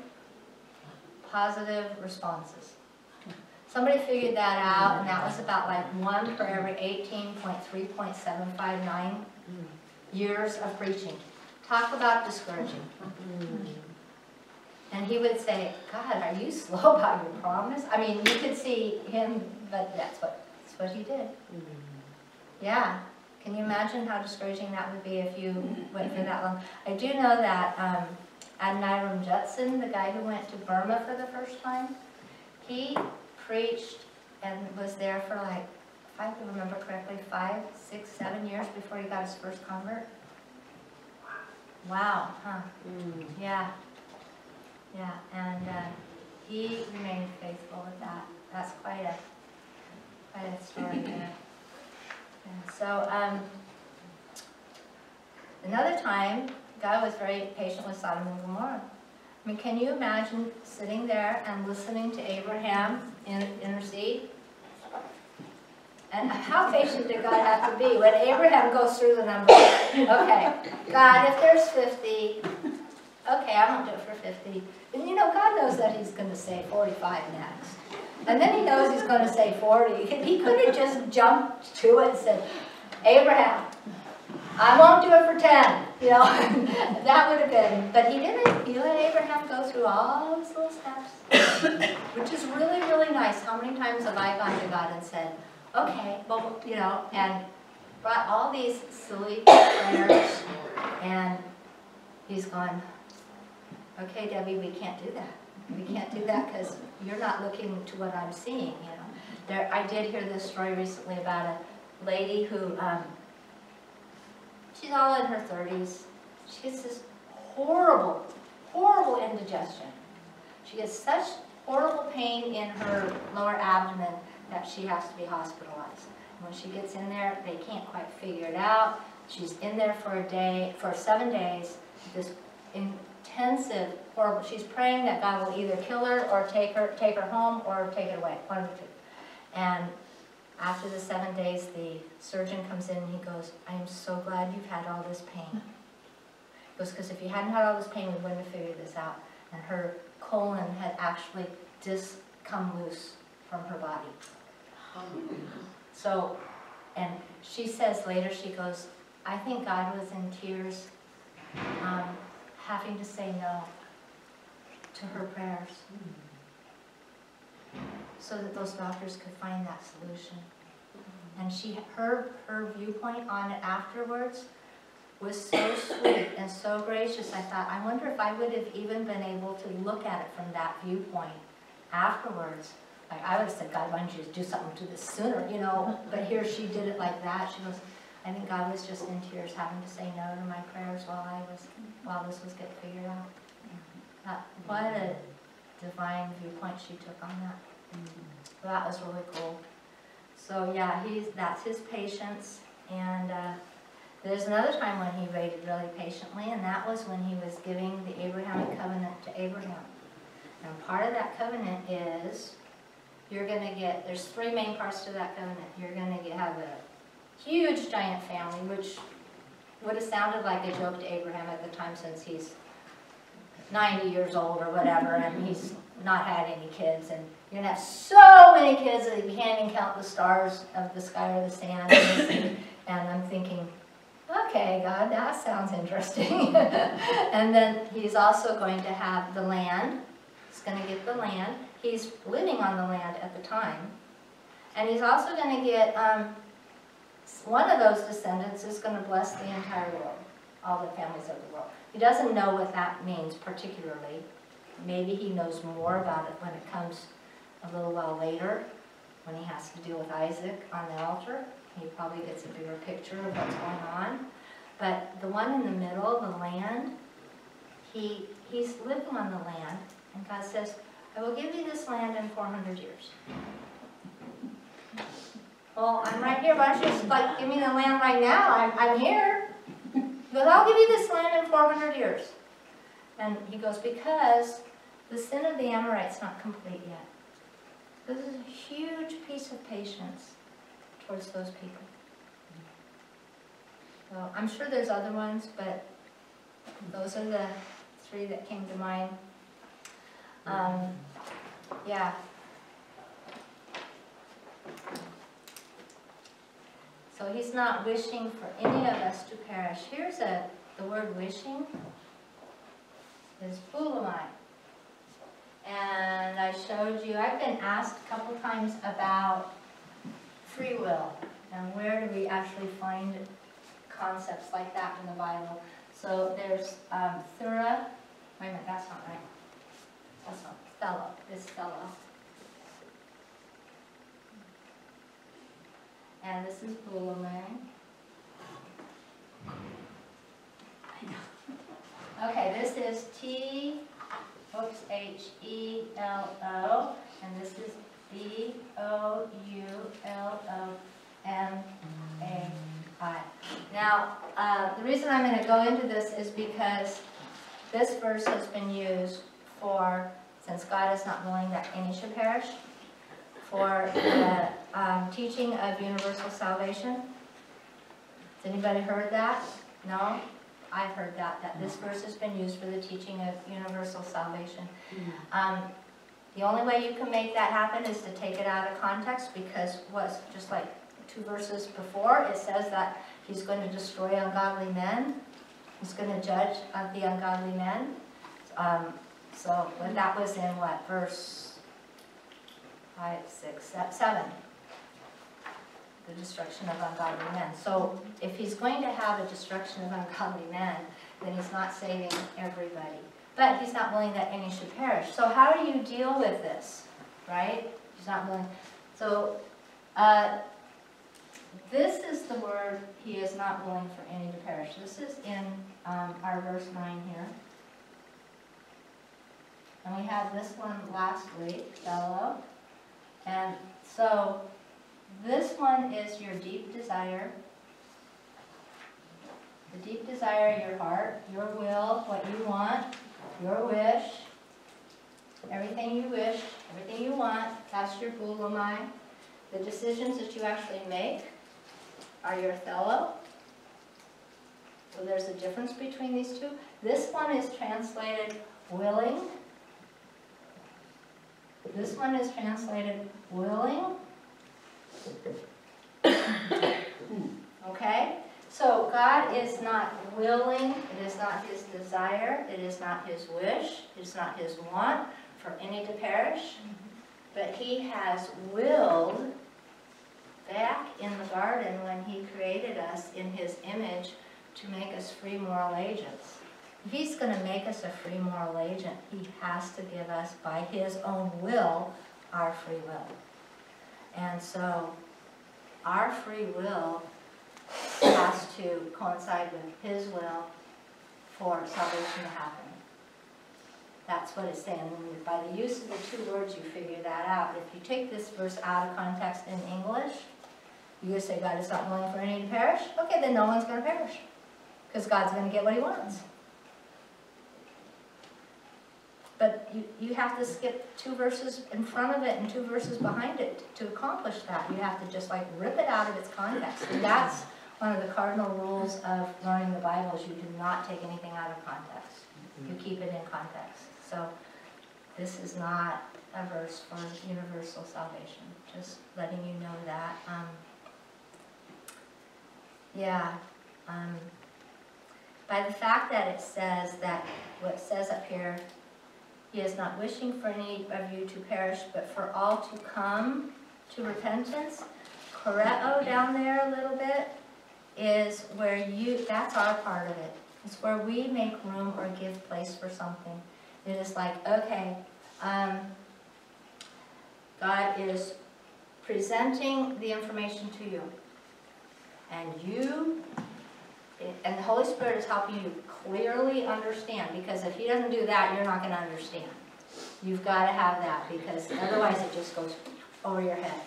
positive responses. Somebody figured that out, and that was about like one for every 18.3.759 years of preaching. Talk about discouraging. And he would say, God, are you slow about your promise? I mean, you could see him, but that's what, that's what he did. Yeah. Can you imagine how discouraging that would be if you went for that long? I do know that um, Adoniram Judson, the guy who went to Burma for the first time, he preached and was there for like, if I can remember correctly, five, six, seven years before he got his first convert. Wow, huh? Yeah, yeah, and uh, he remained faithful with that. That's quite a, quite a story there. And so, um, another time, God was very patient with Sodom and Gomorrah. I mean, can you imagine sitting there and listening to Abraham in, intercede? And how patient did God have to be when Abraham goes through the numbers? Okay, God, if there's 50, okay, I won't do it for 50. And you know, God knows that he's going to say 45 next. And then he knows he's going to say 40. He could have just jumped to it and said, Abraham, I won't do it for 10. You know, that would have been, but he didn't. He let Abraham go through all those little steps, which is really, really nice. How many times have I gone to God and said, okay, well, you know, and brought all these silly prayers, and he's gone, okay, Debbie, we can't do that. We can't do that because you're not looking to what I'm seeing, you know. There, I did hear this story recently about a lady who, um, she's all in her thirties. She gets this horrible, horrible indigestion. She gets such horrible pain in her lower abdomen that she has to be hospitalized. When she gets in there, they can't quite figure it out. She's in there for a day, for seven days, this intensive, horrible, she's praying that God will either kill her or take her, take her home or take it away, one of the two. And after the seven days, the surgeon comes in and he goes, I am so glad you've had all this pain. He goes, because if you hadn't had all this pain, we wouldn't have figured this out. And her colon had actually just come loose from her body. So, and she says later, she goes, I think God was in tears, um, having to say no to her prayers. So that those doctors could find that solution. And she, her, her viewpoint on it afterwards was so sweet and so gracious. I thought, I wonder if I would have even been able to look at it from that viewpoint afterwards. Like, I would have said, God, why don't you do something to this sooner, you know? But here she did it like that. She goes, I think God was just in tears having to say no to my prayers while I was, while this was getting figured out. Uh, What a divine viewpoint she took on that. So That was really cool. So, yeah, he's, that's his patience. And uh, there's another time when he waited really patiently, and that was when he was giving the Abrahamic covenant to Abraham. And part of that covenant is, you're gonna get, there's three main parts to that covenant. You're gonna get, have a huge giant family, which would have sounded like a joke to Abraham at the time since he's 90 years old or whatever, and he's not had any kids, and you're gonna have so many kids that you can't even count the stars of the sky or the sand. And I'm thinking, okay, God, that sounds interesting. and then he's also going to have the land. He's gonna get the land. He's living on the land at the time. And he's also gonna get, um, one of those descendants is gonna bless the entire world, all the families of the world. He doesn't know what that means particularly. Maybe he knows more about it when it comes a little while later, when he has to deal with Isaac on the altar. he probably gets a bigger picture of what's going on. But the one in the middle, the land, he, he's living on the land, and God says, I will give you this land in four hundred years. Well, I'm right here, why don't you just like give me the land right now, I'm, I'm here. He goes, I'll give you this land in four hundred years. And he goes, because the sin of the Amorites not complete yet. This is a huge piece of patience towards those people. So I'm sure there's other ones, but those are the three that came to mind. Um, yeah. So he's not wishing for any of us to perish. Here's a, the word wishing is boulomai. And I showed you, I've been asked a couple times about free will and where do we actually find concepts like that in the Bible. So there's um, Thura, wait a minute, that's not right. That's not, fellow, this fellow. And this is Bulamang. Okay, this is T, oops, H E L O, and this is B O U L O M A I. Now, uh, the reason I'm going to go into this is because this verse has been used for, since God is not willing that any should perish, for the um, teaching of universal salvation. Has anybody heard that? No? I've heard that, that this verse has been used for the teaching of universal salvation. Um, the only way you can make that happen is to take it out of context because what's just like two verses before, it says that he's going to destroy ungodly men. He's going to judge the ungodly men. Um, so when that was in what, verse five, six, seven? The destruction of ungodly men. So if he's going to have a destruction of ungodly men, then he's not saving everybody. But he's not willing that any should perish. So how do you deal with this, right? He's not willing. So uh, this is the word, he is not willing for any to perish. This is in um, our verse 9 here. And we had this one last week, fellow. And so this one is your deep desire. The deep desire of your heart, your will, what you want, your wish, everything you wish, everything you want, that's your boulomai. The decisions that you actually make are your thelo. So there's a difference between these two. This one is translated willing. This one is translated willing. Okay? So God is not willing, it is not his desire, it is not his wish, it is not his want for any to perish, but he has willed back in the garden when he created us in his image to make us free moral agents. If he's going to make us a free moral agent, he has to give us, by his own will, our free will. And so, our free will has to coincide with his will for salvation to happen. That's what it's saying. By the use of the two words, you figure that out. If you take this verse out of context in English, you say God is not willing for any to perish, okay, then no one's going to perish. Because God's going to get what he wants. But you, you have to skip two verses in front of it and two verses behind it to accomplish that. You have to just like rip it out of its context. And that's one of the cardinal rules of learning the Bible is you do not take anything out of context. You keep it in context. So this is not a verse for universal salvation. Just letting you know that. Um, yeah. Um, by the fact that it says that, what it says up here, he is not wishing for any of you to perish, but for all to come to repentance. Koreo down there a little bit is where you, that's our part of it. It's where we make room or give place for something. It is like, okay, um, God is presenting the information to you. And you, and the Holy Spirit is helping you clearly understand, because if He doesn't do that, you're not gonna understand. You've gotta have that, because otherwise it just goes over your head,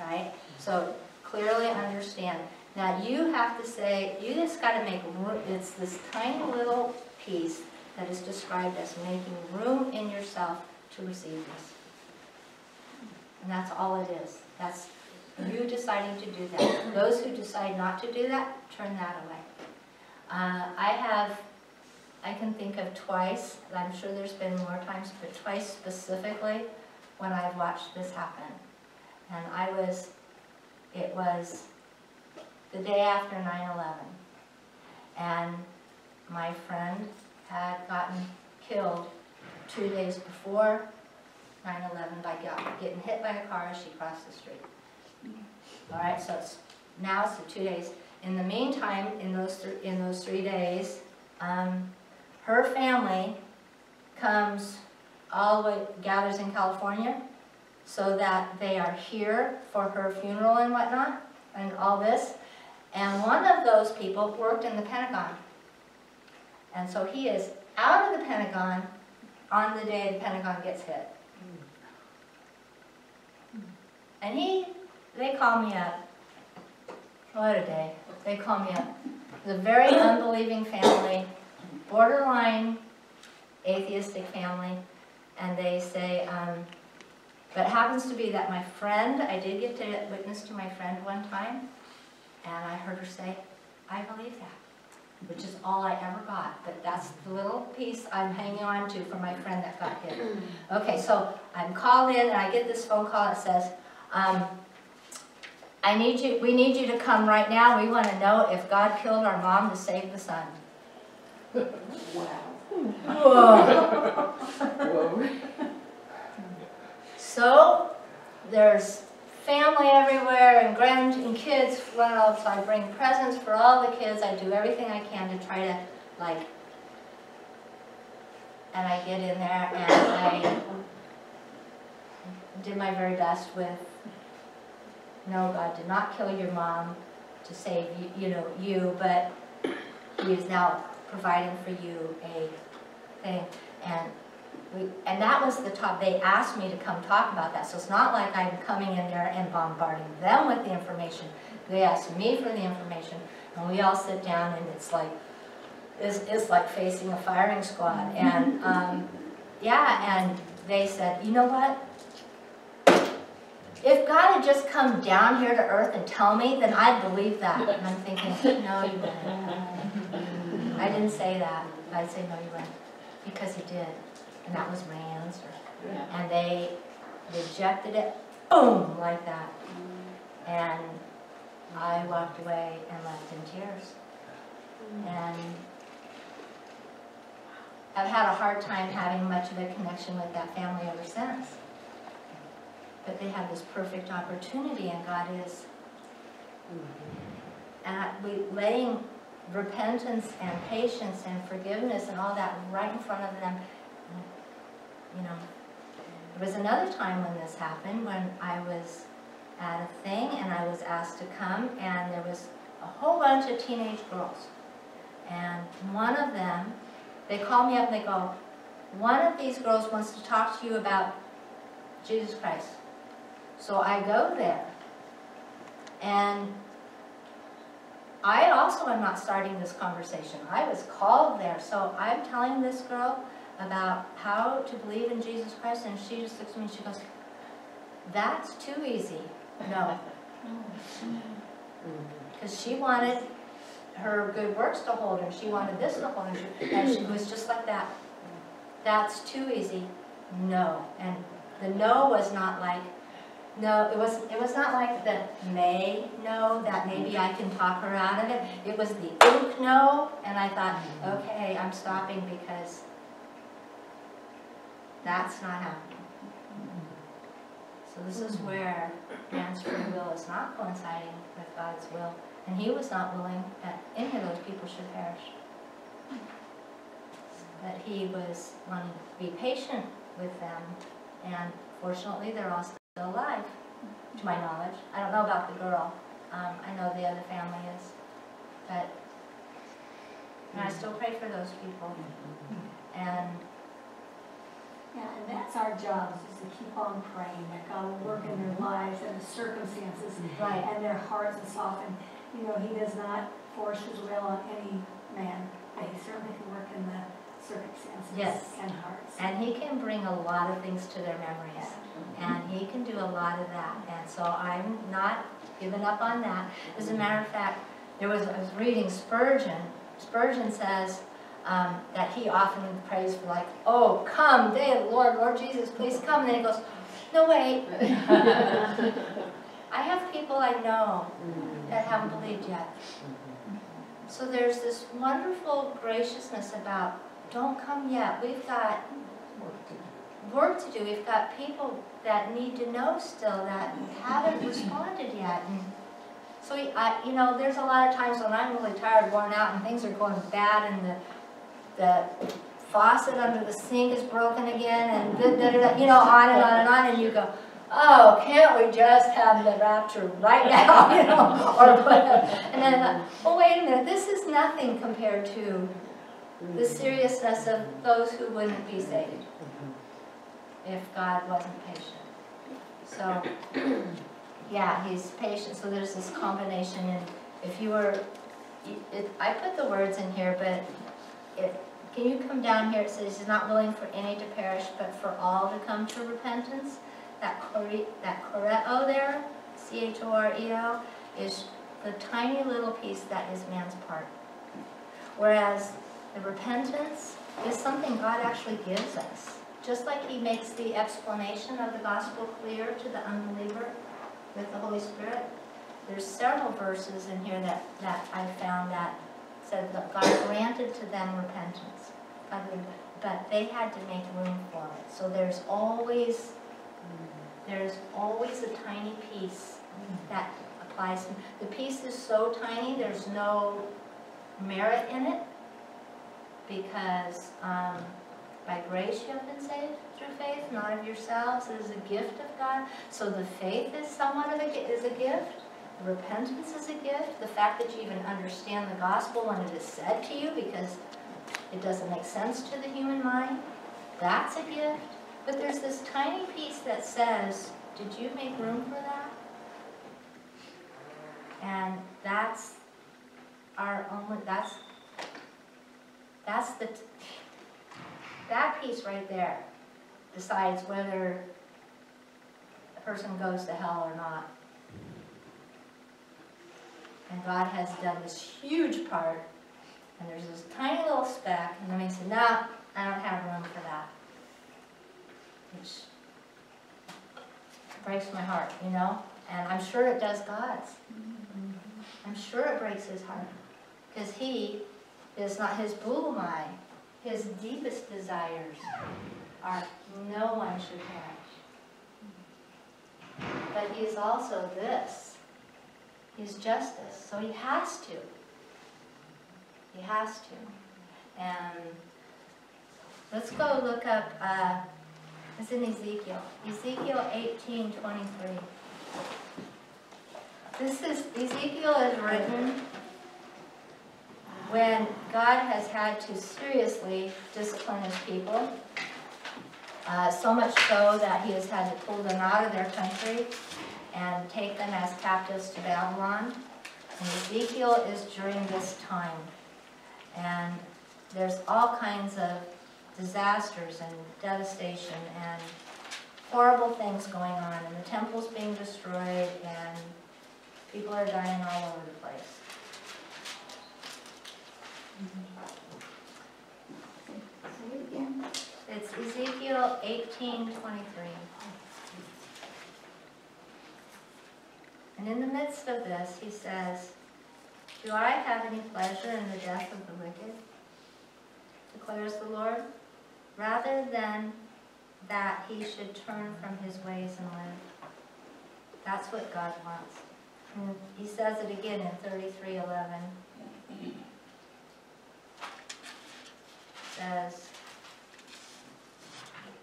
right? So clearly understand. Now you have to say, you just gotta make room, it's this tiny little piece that is described as making room in yourself to receive this. And that's all it is. That's you deciding to do that. Those who decide not to do that, turn that away. Uh, I have, I can think of twice, I'm sure there's been more times, but twice specifically when I've watched this happen. And I was, it was the day after 9/11. And my friend had gotten killed two days before 9/11 by getting hit by a car as she crossed the street. All right, so it's, now it's the two days. In the meantime, in those, thr- in those three days, um, her family comes all the way, gathers in California, so that they are here for her funeral and whatnot, and all this. And one of those people worked in the Pentagon. And so he is out of the Pentagon on the day the Pentagon gets hit. And he, they call me up. What a day. They call me up. It's a very unbelieving family, borderline atheistic family. And they say, um, but it happens to be that my friend, I did get to witness to my friend one time, and I heard her say, I believe that, which is all I ever got. But that's the little piece I'm hanging on to from my friend that got hit. Okay, so I'm called in and I get this phone call that says, um, I need you, we need you to come right now. We want to know if God killed our mom to save the son. Wow. Whoa. Whoa. So, there's family everywhere and grand and kids running all, so I bring presents for all the kids. I do everything I can to try to, like, and I get in there and I did my very best with, no, God did not kill your mom to save you, you know, you, but he is now providing for you a thing. And we, and that was the top, they asked me to come talk about that, so it's not like I'm coming in there and bombarding them with the information. They asked me for the information, and we all sit down and it's like, it's, it's like facing a firing squad. And, um, yeah, and they said, you know what? If God had just come down here to earth and tell me, then I'd believe that. And I'm thinking, no, you wouldn't. I didn't say that. I'd say, no, you wouldn't. Because he did. And that was my answer. And they rejected it, boom, like that. And I walked away and left in tears. And I've had a hard time having much of a connection with that family ever since. But they had this perfect opportunity and God is, I- we laying repentance and patience and forgiveness and all that right in front of them. You know, there was another time when this happened, when I was at a thing and I was asked to come and there was a whole bunch of teenage girls. And one of them, they called me up and they go, one of these girls wants to talk to you about Jesus Christ. So I go there. And I also am not starting this conversation. I was called there. So I'm telling this girl about how to believe in Jesus Christ, and she just looks at me and she goes, That's too easy. No. Because she wanted her good works to hold her, she wanted this to hold her, and she was just like that. That's too easy. No. And the no was not like, no, it was, it was not like the may no, that maybe I can talk her out of it. It was the oop no, and I thought, okay, I'm stopping because that's not happening. So this is mm-hmm. where man's free will is not coinciding with God's will, and he was not willing that any of those people should perish. That he was wanting to be patient with them, and fortunately, they're all still alive, to my knowledge. I don't know about the girl, Um, I know the other family is, but, and I mm. still pray for those people. Mm-hmm. And, Yeah, and that's our job, is to keep on praying, that God will work in their mm-hmm. lives and the circumstances right, and their hearts and soften. You know, he does not force his will on any man, but he certainly can work Yes. and hearts. and he can bring a lot of things to their memories. And he can do a lot of that, and so I'm not giving up on that. As a matter of fact, there was, I was reading Spurgeon. Spurgeon says um, that he often prays for like, oh, come, day Lord, Lord Jesus, please come. And then he goes, no, wait. I have people I know that haven't believed yet. So there's this wonderful graciousness about, don't come yet. We've got work to do. We've got people that need to know still that haven't responded yet. So, I, you know, there's a lot of times when I'm really tired, worn out, and things are going bad, and the, the faucet under the sink is broken again, and da, da, da, you know, on and on and on, and you go, oh, can't we just have the rapture right now, you know, or whatever. And then well, wait a minute, this is nothing compared to Mm-hmm. the seriousness of those who wouldn't be saved mm-hmm. if God wasn't patient. So, yeah, he's patient, so there's this combination, and if you were, it, I put the words in here, but it, can you come down here, it says he's not willing for any to perish, but for all to come to repentance. That chore, that choreo there, C-H-O-R-E-O, is the tiny little piece that is man's part. Whereas the repentance is something God actually gives us. Just like he makes the explanation of the gospel clear to the unbeliever with the Holy Spirit, there's several verses in here that, that I found that said that God granted to them repentance. But they had to make room for it. So there's always, there's always a tiny piece that applies. The piece is so tiny, there's no merit in it because um, by grace you have been saved through faith, not of yourselves. It is a gift of God. So the faith is somewhat of a, is a gift. Repentance is a gift. The fact that you even understand the gospel when it is said to you because it doesn't make sense to the human mind, that's a gift. But there's this tiny piece that says, did you make room for that? And that's our only, that's, that's the, t- that piece right there decides whether a person goes to hell or not. And God has done this huge part, and there's this tiny little speck, and then he said, no, I don't have room for that. Which breaks my heart, you know? And I'm sure it does God's. Mm-hmm. I'm sure it breaks his heart. Because he is not his boulomai. His deepest desires are no one should perish. But he is also this. He's justice. So he has to. He has to. And let's go look up, uh, it's in Ezekiel. Ezekiel eighteen twenty-three. This is, Ezekiel is written when God has had to seriously discipline his people. Uh, so much so that he has had to pull them out of their country and take them as captives to Babylon. And Ezekiel is during this time. And there's all kinds of disasters and devastation and horrible things going on. And the temple's being destroyed and people are dying all over the place. Say it again. It's Ezekiel eighteen twenty-three. And in the midst of this, he says, Do I have any pleasure in the death of the wicked? Declares the Lord. Rather than that he should turn from his ways and live. That's what God wants. And he says it again in thirty-three eleven. Says,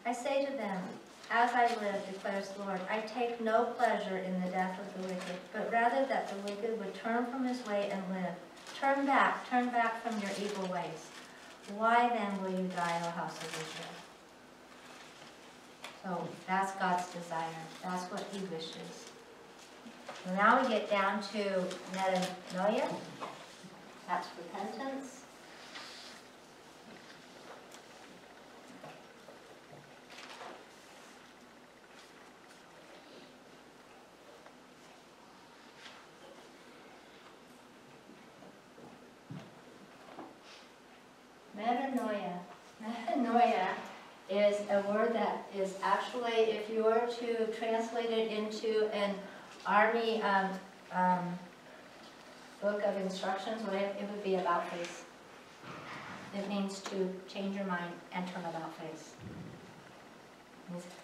I say to them, as I live, declares the Lord, I take no pleasure in the death of the wicked, but rather that the wicked would turn from his way and live. Turn back, turn back from your evil ways. Why then will you die, O house of Israel? So that's God's desire. That's what he wishes. So now we get down to metanoia. That's repentance. Metanoia. Metanoia is a word that is actually, if you were to translate it into an army um, um, book of instructions, it, it would be about face. It means to change your mind and turn about face.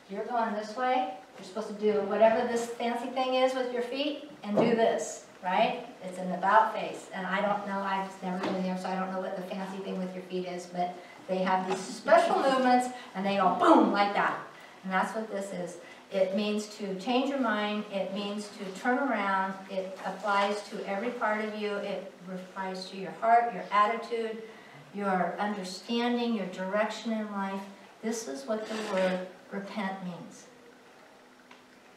You're going this way, you're supposed to do whatever this fancy thing is with your feet and do this, right? It's an about face, and I don't know, I've never been there, so I don't know what the fancy thing with your feet is, but they have these special movements and they go boom, like that. And that's what this is. It means to change your mind, it means to turn around, it applies to every part of you, it applies to your heart, your attitude, your understanding, your direction in life. This is what the word repent means.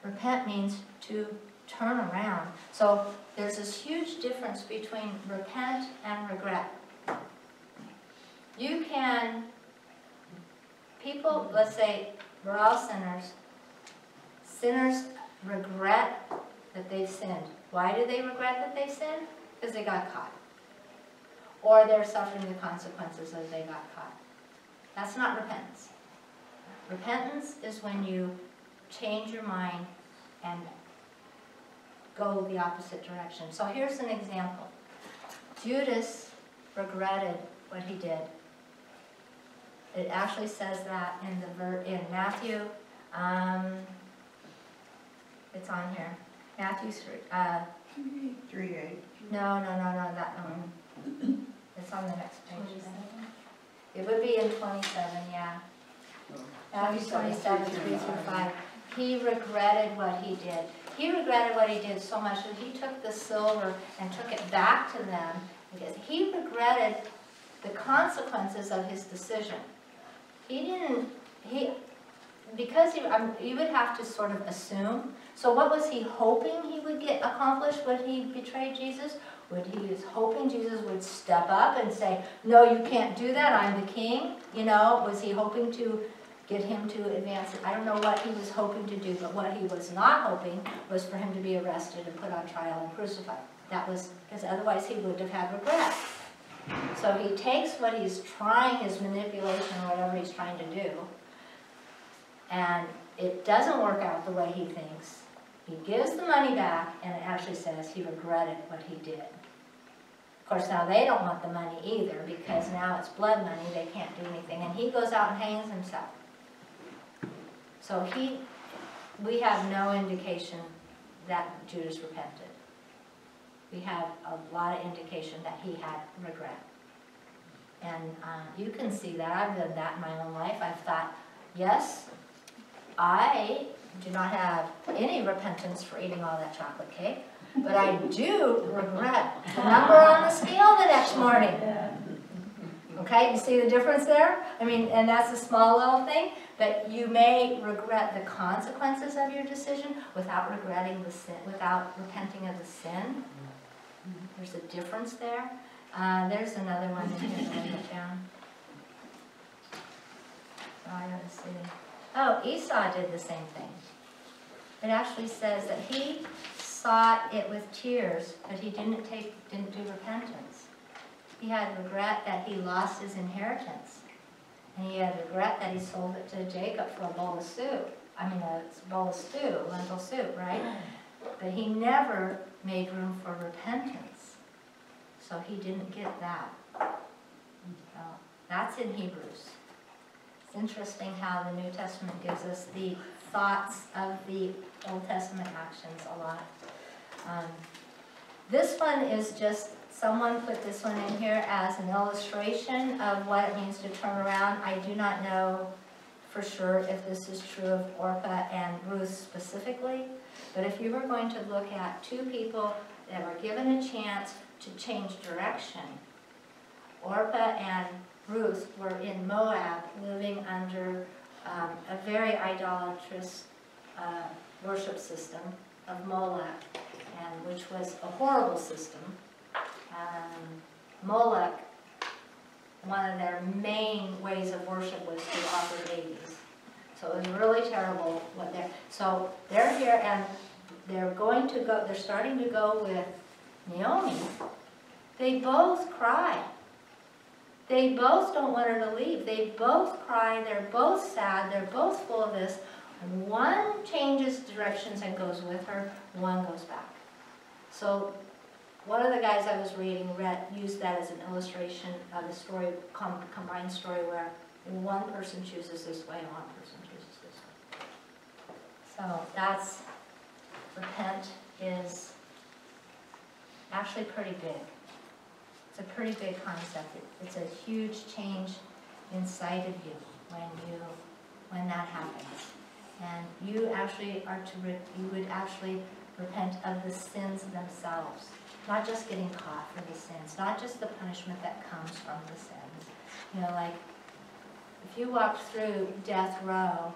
Repent means to turn around. So there's this huge difference between repent and regret. You can, people, let's say, we're all sinners. Sinners regret that they've sinned. Why do they regret that they sinned? Because they got caught. Or they're suffering the consequences of they got caught. That's not repentance. Repentance is when you change your mind and go the opposite direction. So here's an example. Judas regretted what he did. It actually says that in the ver, in Matthew, um, it's on here. Matthew three, uh, Three eight. no, no, no, no, that one. It's on the next page. It would be in twenty-seven, yeah. Matthew twenty-seven, three through five. He regretted what he did. He regretted what he did so much that he took the silver and took it back to them because he regretted the consequences of his decision. He didn't, he, because he, um, you would have to sort of assume. So what was he hoping he would get accomplished when he betrayed Jesus? Would he was hoping Jesus would step up and say, no, you can't do that, I'm the king? You know, was he hoping to get him to advance? I don't know what he was hoping to do, but what he was not hoping was for him to be arrested and put on trial and crucified. That was, because otherwise he would have had regret. So he takes what he's trying, his manipulation, whatever he's trying to do, and it doesn't work out the way he thinks. He gives the money back, and it actually says he regretted what he did. Of course, now they don't want the money either, because now it's blood money, they can't do anything, and he goes out and hangs himself. So he, we have no indication that Judas repented. We have a lot of indication that he had regret. And uh, you can see that, I've done that in my own life. I've thought, yes, I do not have any repentance for eating all that chocolate cake, but I do regret the number on the scale the next morning. Okay, you see the difference there? I mean, and that's a small little thing, but you may regret the consequences of your decision without regretting the sin, without repenting of the sin. There's a difference there. Uh, there's another one in here that I down. Oh, I gotta see. Oh, Esau did the same thing. It actually says that he sought it with tears, but he didn't take, didn't do repentance. He had regret that he lost his inheritance. And he had regret that he sold it to Jacob for a bowl of soup. I mean, a bowl of stew, lentil soup, right? But he never made room for repentance. So he didn't get that. That's in Hebrews. It's interesting how the New Testament gives us the thoughts of the Old Testament actions a lot. Um, this one is just, someone put this one in here as an illustration of what it means to turn around. I do not know for sure if this is true of Orpah and Ruth specifically, but if you were going to look at two people that were given a chance to change direction, Orpah and Ruth were in Moab, living under um, a very idolatrous uh, worship system of Moloch, and which was a horrible system. Um, Moloch, one of their main ways of worship was to offer babies. So it was really terrible what they're, so they're here and they're going to go, they're starting to go with Naomi. They both cry. They both don't want her to leave. They both cry, they're both sad, they're both full of this. One changes directions and goes with her, one goes back. So one of the guys I was reading read, used that as an illustration of a story, com- combined story where one person chooses this way and one person chooses this way. So that's, repent is actually pretty big. It's a pretty big concept. It- It's a huge change inside of you when you, when that happens. And you actually are to, you would actually repent of the sins themselves, not just getting caught for the sins, not just the punishment that comes from the sins. You know, like, if you walk through death row,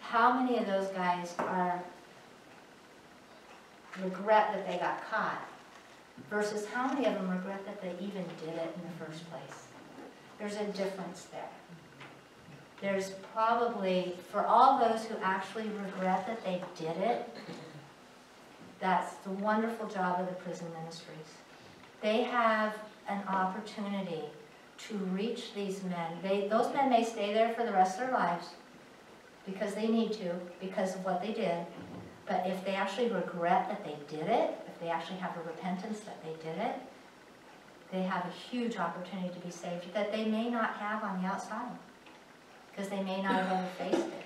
how many of those guys are regret that they got caught versus how many of them regret that they even did it in the first place? There's a difference there. There's probably, for all those who actually regret that they did it, that's the wonderful job of the prison ministries. They have an opportunity to reach these men. They, those men may stay there for the rest of their lives because they need to, because of what they did. But if they actually regret that they did it, if they actually have a repentance that they did it, they have a huge opportunity to be saved that they may not have on the outside because they may not have ever faced it.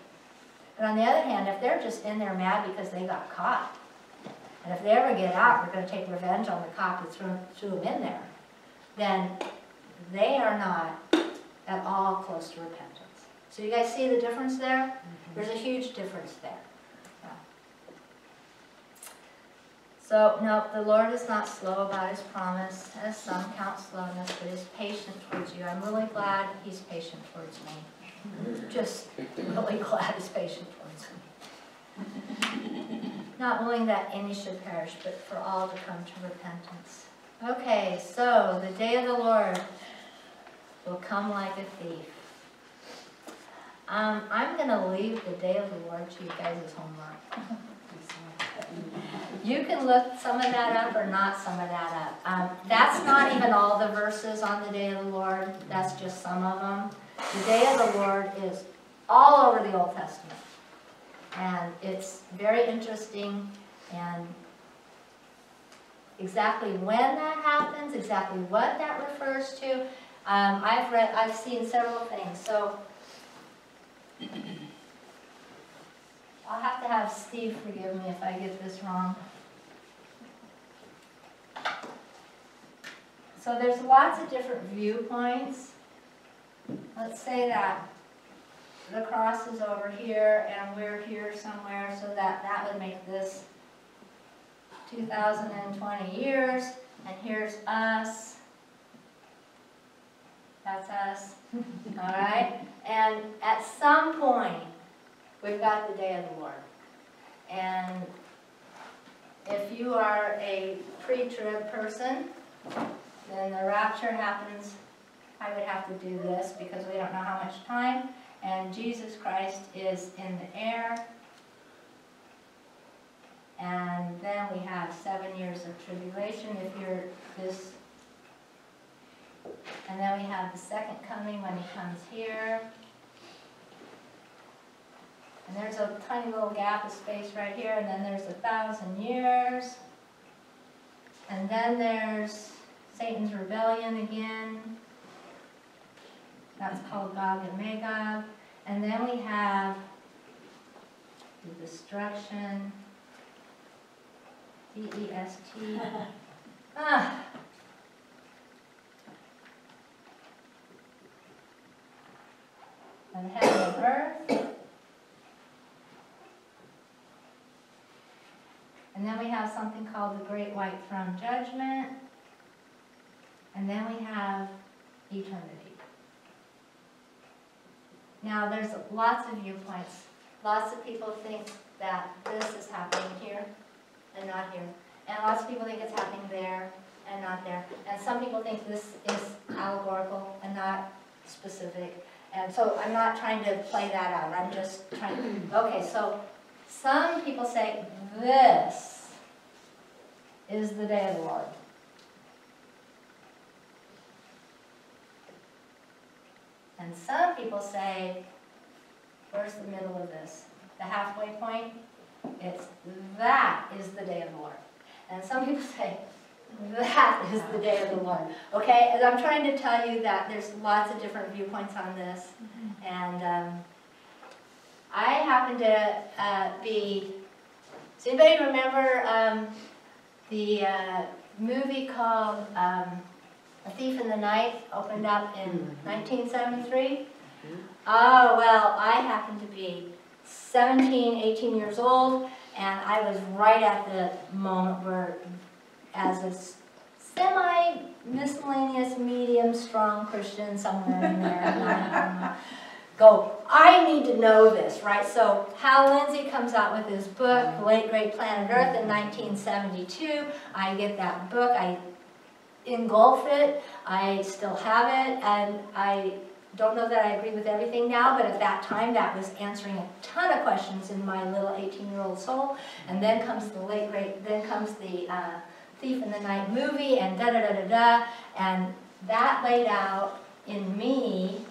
But on the other hand, if they're just in there mad because they got caught, and if they ever get out, they're going to take revenge on the cop who threw, threw them in there, then they are not at all close to repentance. So you guys see the difference there? Mm-hmm. There's a huge difference there. Yeah. So, no, the Lord is not slow about his promise, as some count slowness, but is patient towards you. I'm really glad he's patient towards me. Just really glad he's patient towards me. Not willing that any should perish, but for all to come to repentance. Okay, so the day of the Lord will come like a thief. Um, I'm gonna leave the day of the Lord to you guys as homework. You can look some of that up or not some of that up. Um, that's not even all the verses on the day of the Lord, that's just some of them. The day of the Lord is all over the Old Testament. And it's very interesting and exactly when that happens, exactly what that refers to. Um, I've read, I've seen several things, so I'll have to have Steve forgive me if I get this wrong. So there's lots of different viewpoints. Let's say that the cross is over here and we're here somewhere, so that that would make this 2020 years, and here's us. That's us, all right? And at some point, we've got the day of the Lord. And if you are a pre-trib person, then the rapture happens, I would have to do this because we don't know how much time, and Jesus Christ is in the air. And then we have seven years of tribulation if you're this. And then we have the second coming when he comes here. And there's a tiny little gap of space right here, and then there's a thousand years. And then there's Satan's rebellion again. That's called Gog and Magog. And then we have the destruction, D-E-S-T. Ah. And heaven earth. And then we have something called the Great White Throne Judgment. And then we have eternity. Now, there's lots of viewpoints. Lots of people think that this is happening here and not here. And lots of people think it's happening there and not there. And some people think this is allegorical and not specific. And so I'm not trying to play that out, I'm just trying to, okay, so some people say this is the day of the Lord. And some people say, where's the middle of this? The halfway point? It's, that is the day of the Lord. And some people say, that is the day of the Lord. Okay, and I'm trying to tell you that there's lots of different viewpoints on this. And um, I happen to uh, be, does anybody remember um, the uh, movie called um, A Thief in the Night, opened up in 1973? Oh, well, I happen to be 17, 18 years old, and I was right at the moment where, as a semi-miscellaneous, medium, strong Christian somewhere in there, go, I need to know this, right? So Hal Lindsey comes out with his book, The Late Great Planet Earth, in 1972. I get that book, I engulf it, I still have it, and I don't know that I agree with everything now, but at that time, that was answering a ton of questions in my little 18-year-old soul. And then comes the late great, then comes the uh, Thief in the Night movie, and da-da-da-da-da, and that laid out in me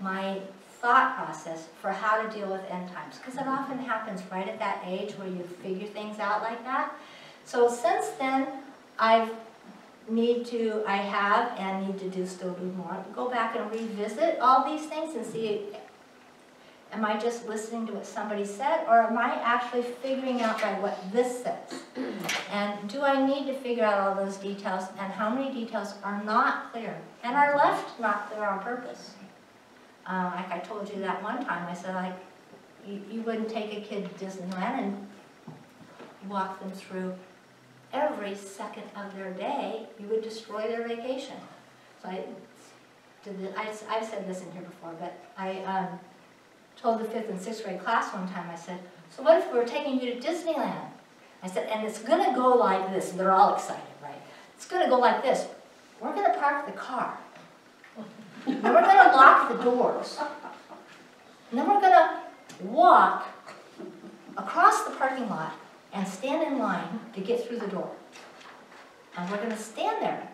my thought process for how to deal with end times. Because it often happens right at that age where you figure things out like that. So since then, I've need to, I have and need to do, still do more, go back and revisit all these things and see, am I just listening to what somebody said, or am I actually figuring out by what this says? And do I need to figure out all those details, and how many details are not clear, and are left not clear on purpose? Uh, like I told you that one time, I said, like, you, you wouldn't take a kid to Disneyland and walk them through every second of their day, you would destroy their vacation. So I did the, I, I've said this in here before, but I um, told the fifth and sixth grade class one time, I said, so what if we were taking you to Disneyland? I said, and it's gonna go like this, and they're all excited, right? It's gonna go like this. We're gonna park the car. And we're gonna lock the doors. And then we're gonna walk across the parking lot and stand in line to get through the door. And we're gonna stand there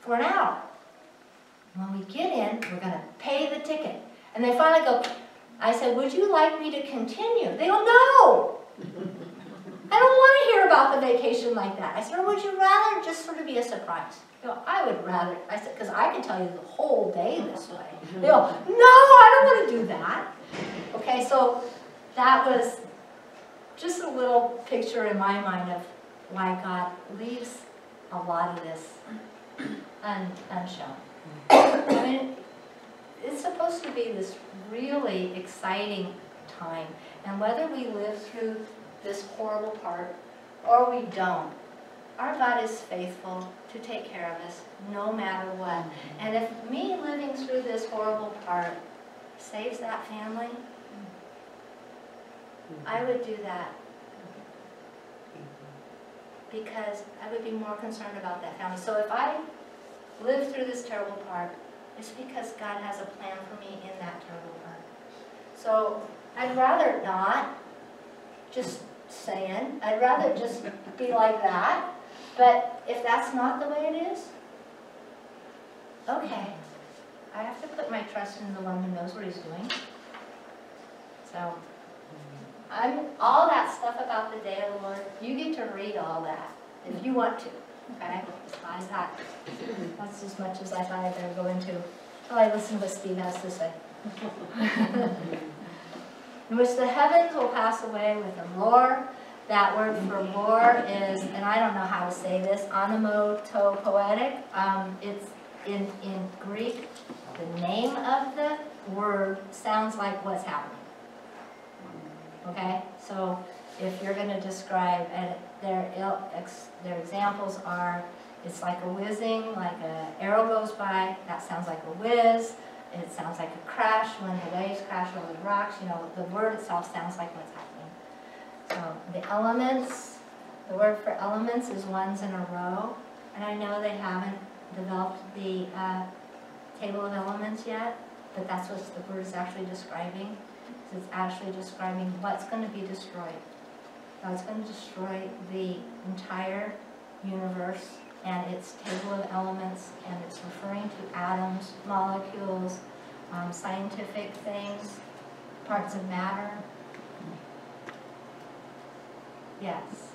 for an hour. When we get in, we're gonna pay the ticket. And they finally go, I said, would you like me to continue? They go, no! I don't wanna hear about the vacation like that. I said, or would you rather just sort of be a surprise? They go, I would rather, I said, because I can tell you the whole day this way. They go, no, I don't wanna do that. Okay, so that was just a little picture in my mind of why God leaves a lot of this un, unshown. I mean, it's supposed to be this really exciting time, and whether we live through this horrible part or we don't, our God is faithful to take care of us no matter what. Mm-hmm. And if me living through this horrible part saves that family, mm-hmm. I would do that. Mm-hmm. Because I would be more concerned about that family. So if I live through this terrible part, it's because God has a plan for me in that terrible part. So I'd rather not, just saying, I'd rather just be like that. But if that's not the way it is, okay. I have to put my trust in the one who knows what he's doing. So, I'm, all that stuff about the day of the Lord, you get to read all that, if you want to, okay? Thought, that's as much as I thought I'd better go into, till I listen to what Steve has to say. In which the heavens will pass away with a roar. That word for roar is, and I don't know how to say this, onomatopoetic. Um, it's in, in Greek, the name of the word sounds like what's happening. okay? So if you're gonna describe, and their, their examples are, it's like a whizzing, like a arrow goes by, that sounds like a whiz. It sounds like a crash when the waves crash over the rocks, you know, the word itself sounds like what's happening. So the elements, the word for elements is ones in a row, and I know they haven't developed the uh, table of elements yet, but that's what the word is actually describing. It's actually describing what's going to be destroyed. God's going to destroy the entire universe and its table of elements, and it's referring to atoms, molecules, um, scientific things, parts of matter. Yes.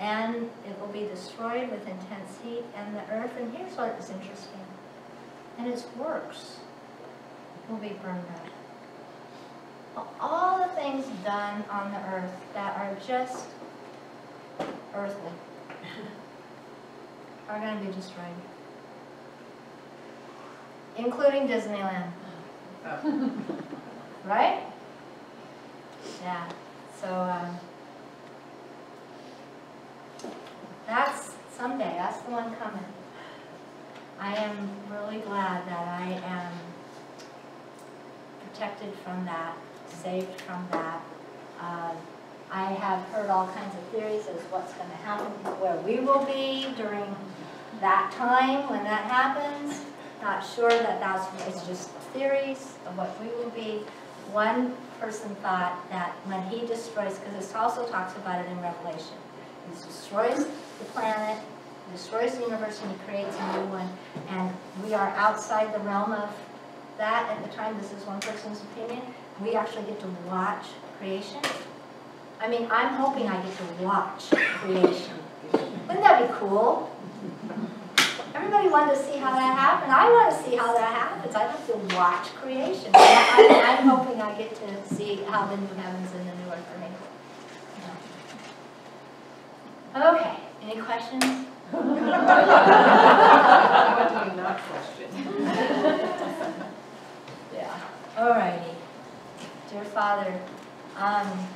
And it will be destroyed with intense heat, and the earth, and here's what is interesting, and its works will be burned up. All the things done on the earth that are just earthly are going to be destroyed, including Disneyland. Oh. Right? Yeah, so, um, that's someday, that's the one coming. I am really glad that I am protected from that, saved from that. Um, I have heard all kinds of theories as what's gonna happen, where we will be during that time when that happens. Not sure that that's, it's just theories of what we will be. One person thought that when he destroys, because it also talks about it in Revelation, he destroys the planet, destroys the universe, and he creates a new one. And we are outside the realm of that at the time, this is one person's opinion. We actually get to watch creation. I mean, I'm hoping I get to watch creation. Wouldn't that be cool? Everybody wanted to see how that happened. I want to see how that happens. I'd like to watch creation. I- I'm hoping I get to see how the new heavens and the new earth are made. Okay, any questions? What do you not question? Yeah. Alrighty. Dear Father, um,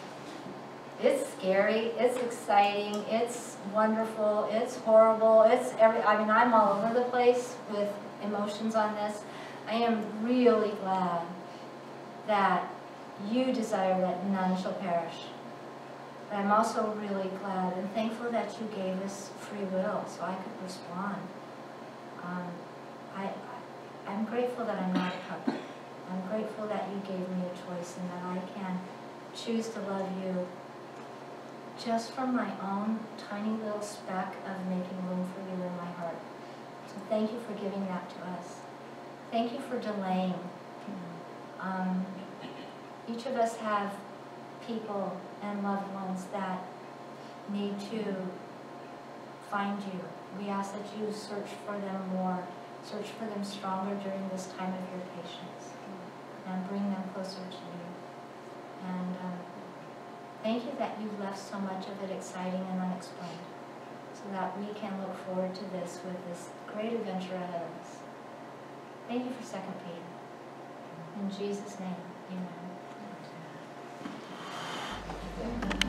it's scary, it's exciting, it's wonderful, it's horrible, it's every, I mean, I'm all over the place with emotions on this. I am really glad that you desire that none shall perish. But I'm also really glad and thankful that you gave us free will so I could respond. Um, I, I'm grateful that I'm not a puppet. I'm grateful that you gave me a choice and that I can choose to love you just from my own tiny little speck of making room for you in my heart. So thank you for giving that to us. Thank you for delaying. Um, each of us have people and loved ones that need to find you. We ask that you search for them more, search for them stronger during this time of your patience, and bring them closer to you. And um, thank you that you left so much of it exciting and unexplained, so that we can look forward to this with this great adventure ahead of us. Thank you for Second Peter. In Jesus' name, amen.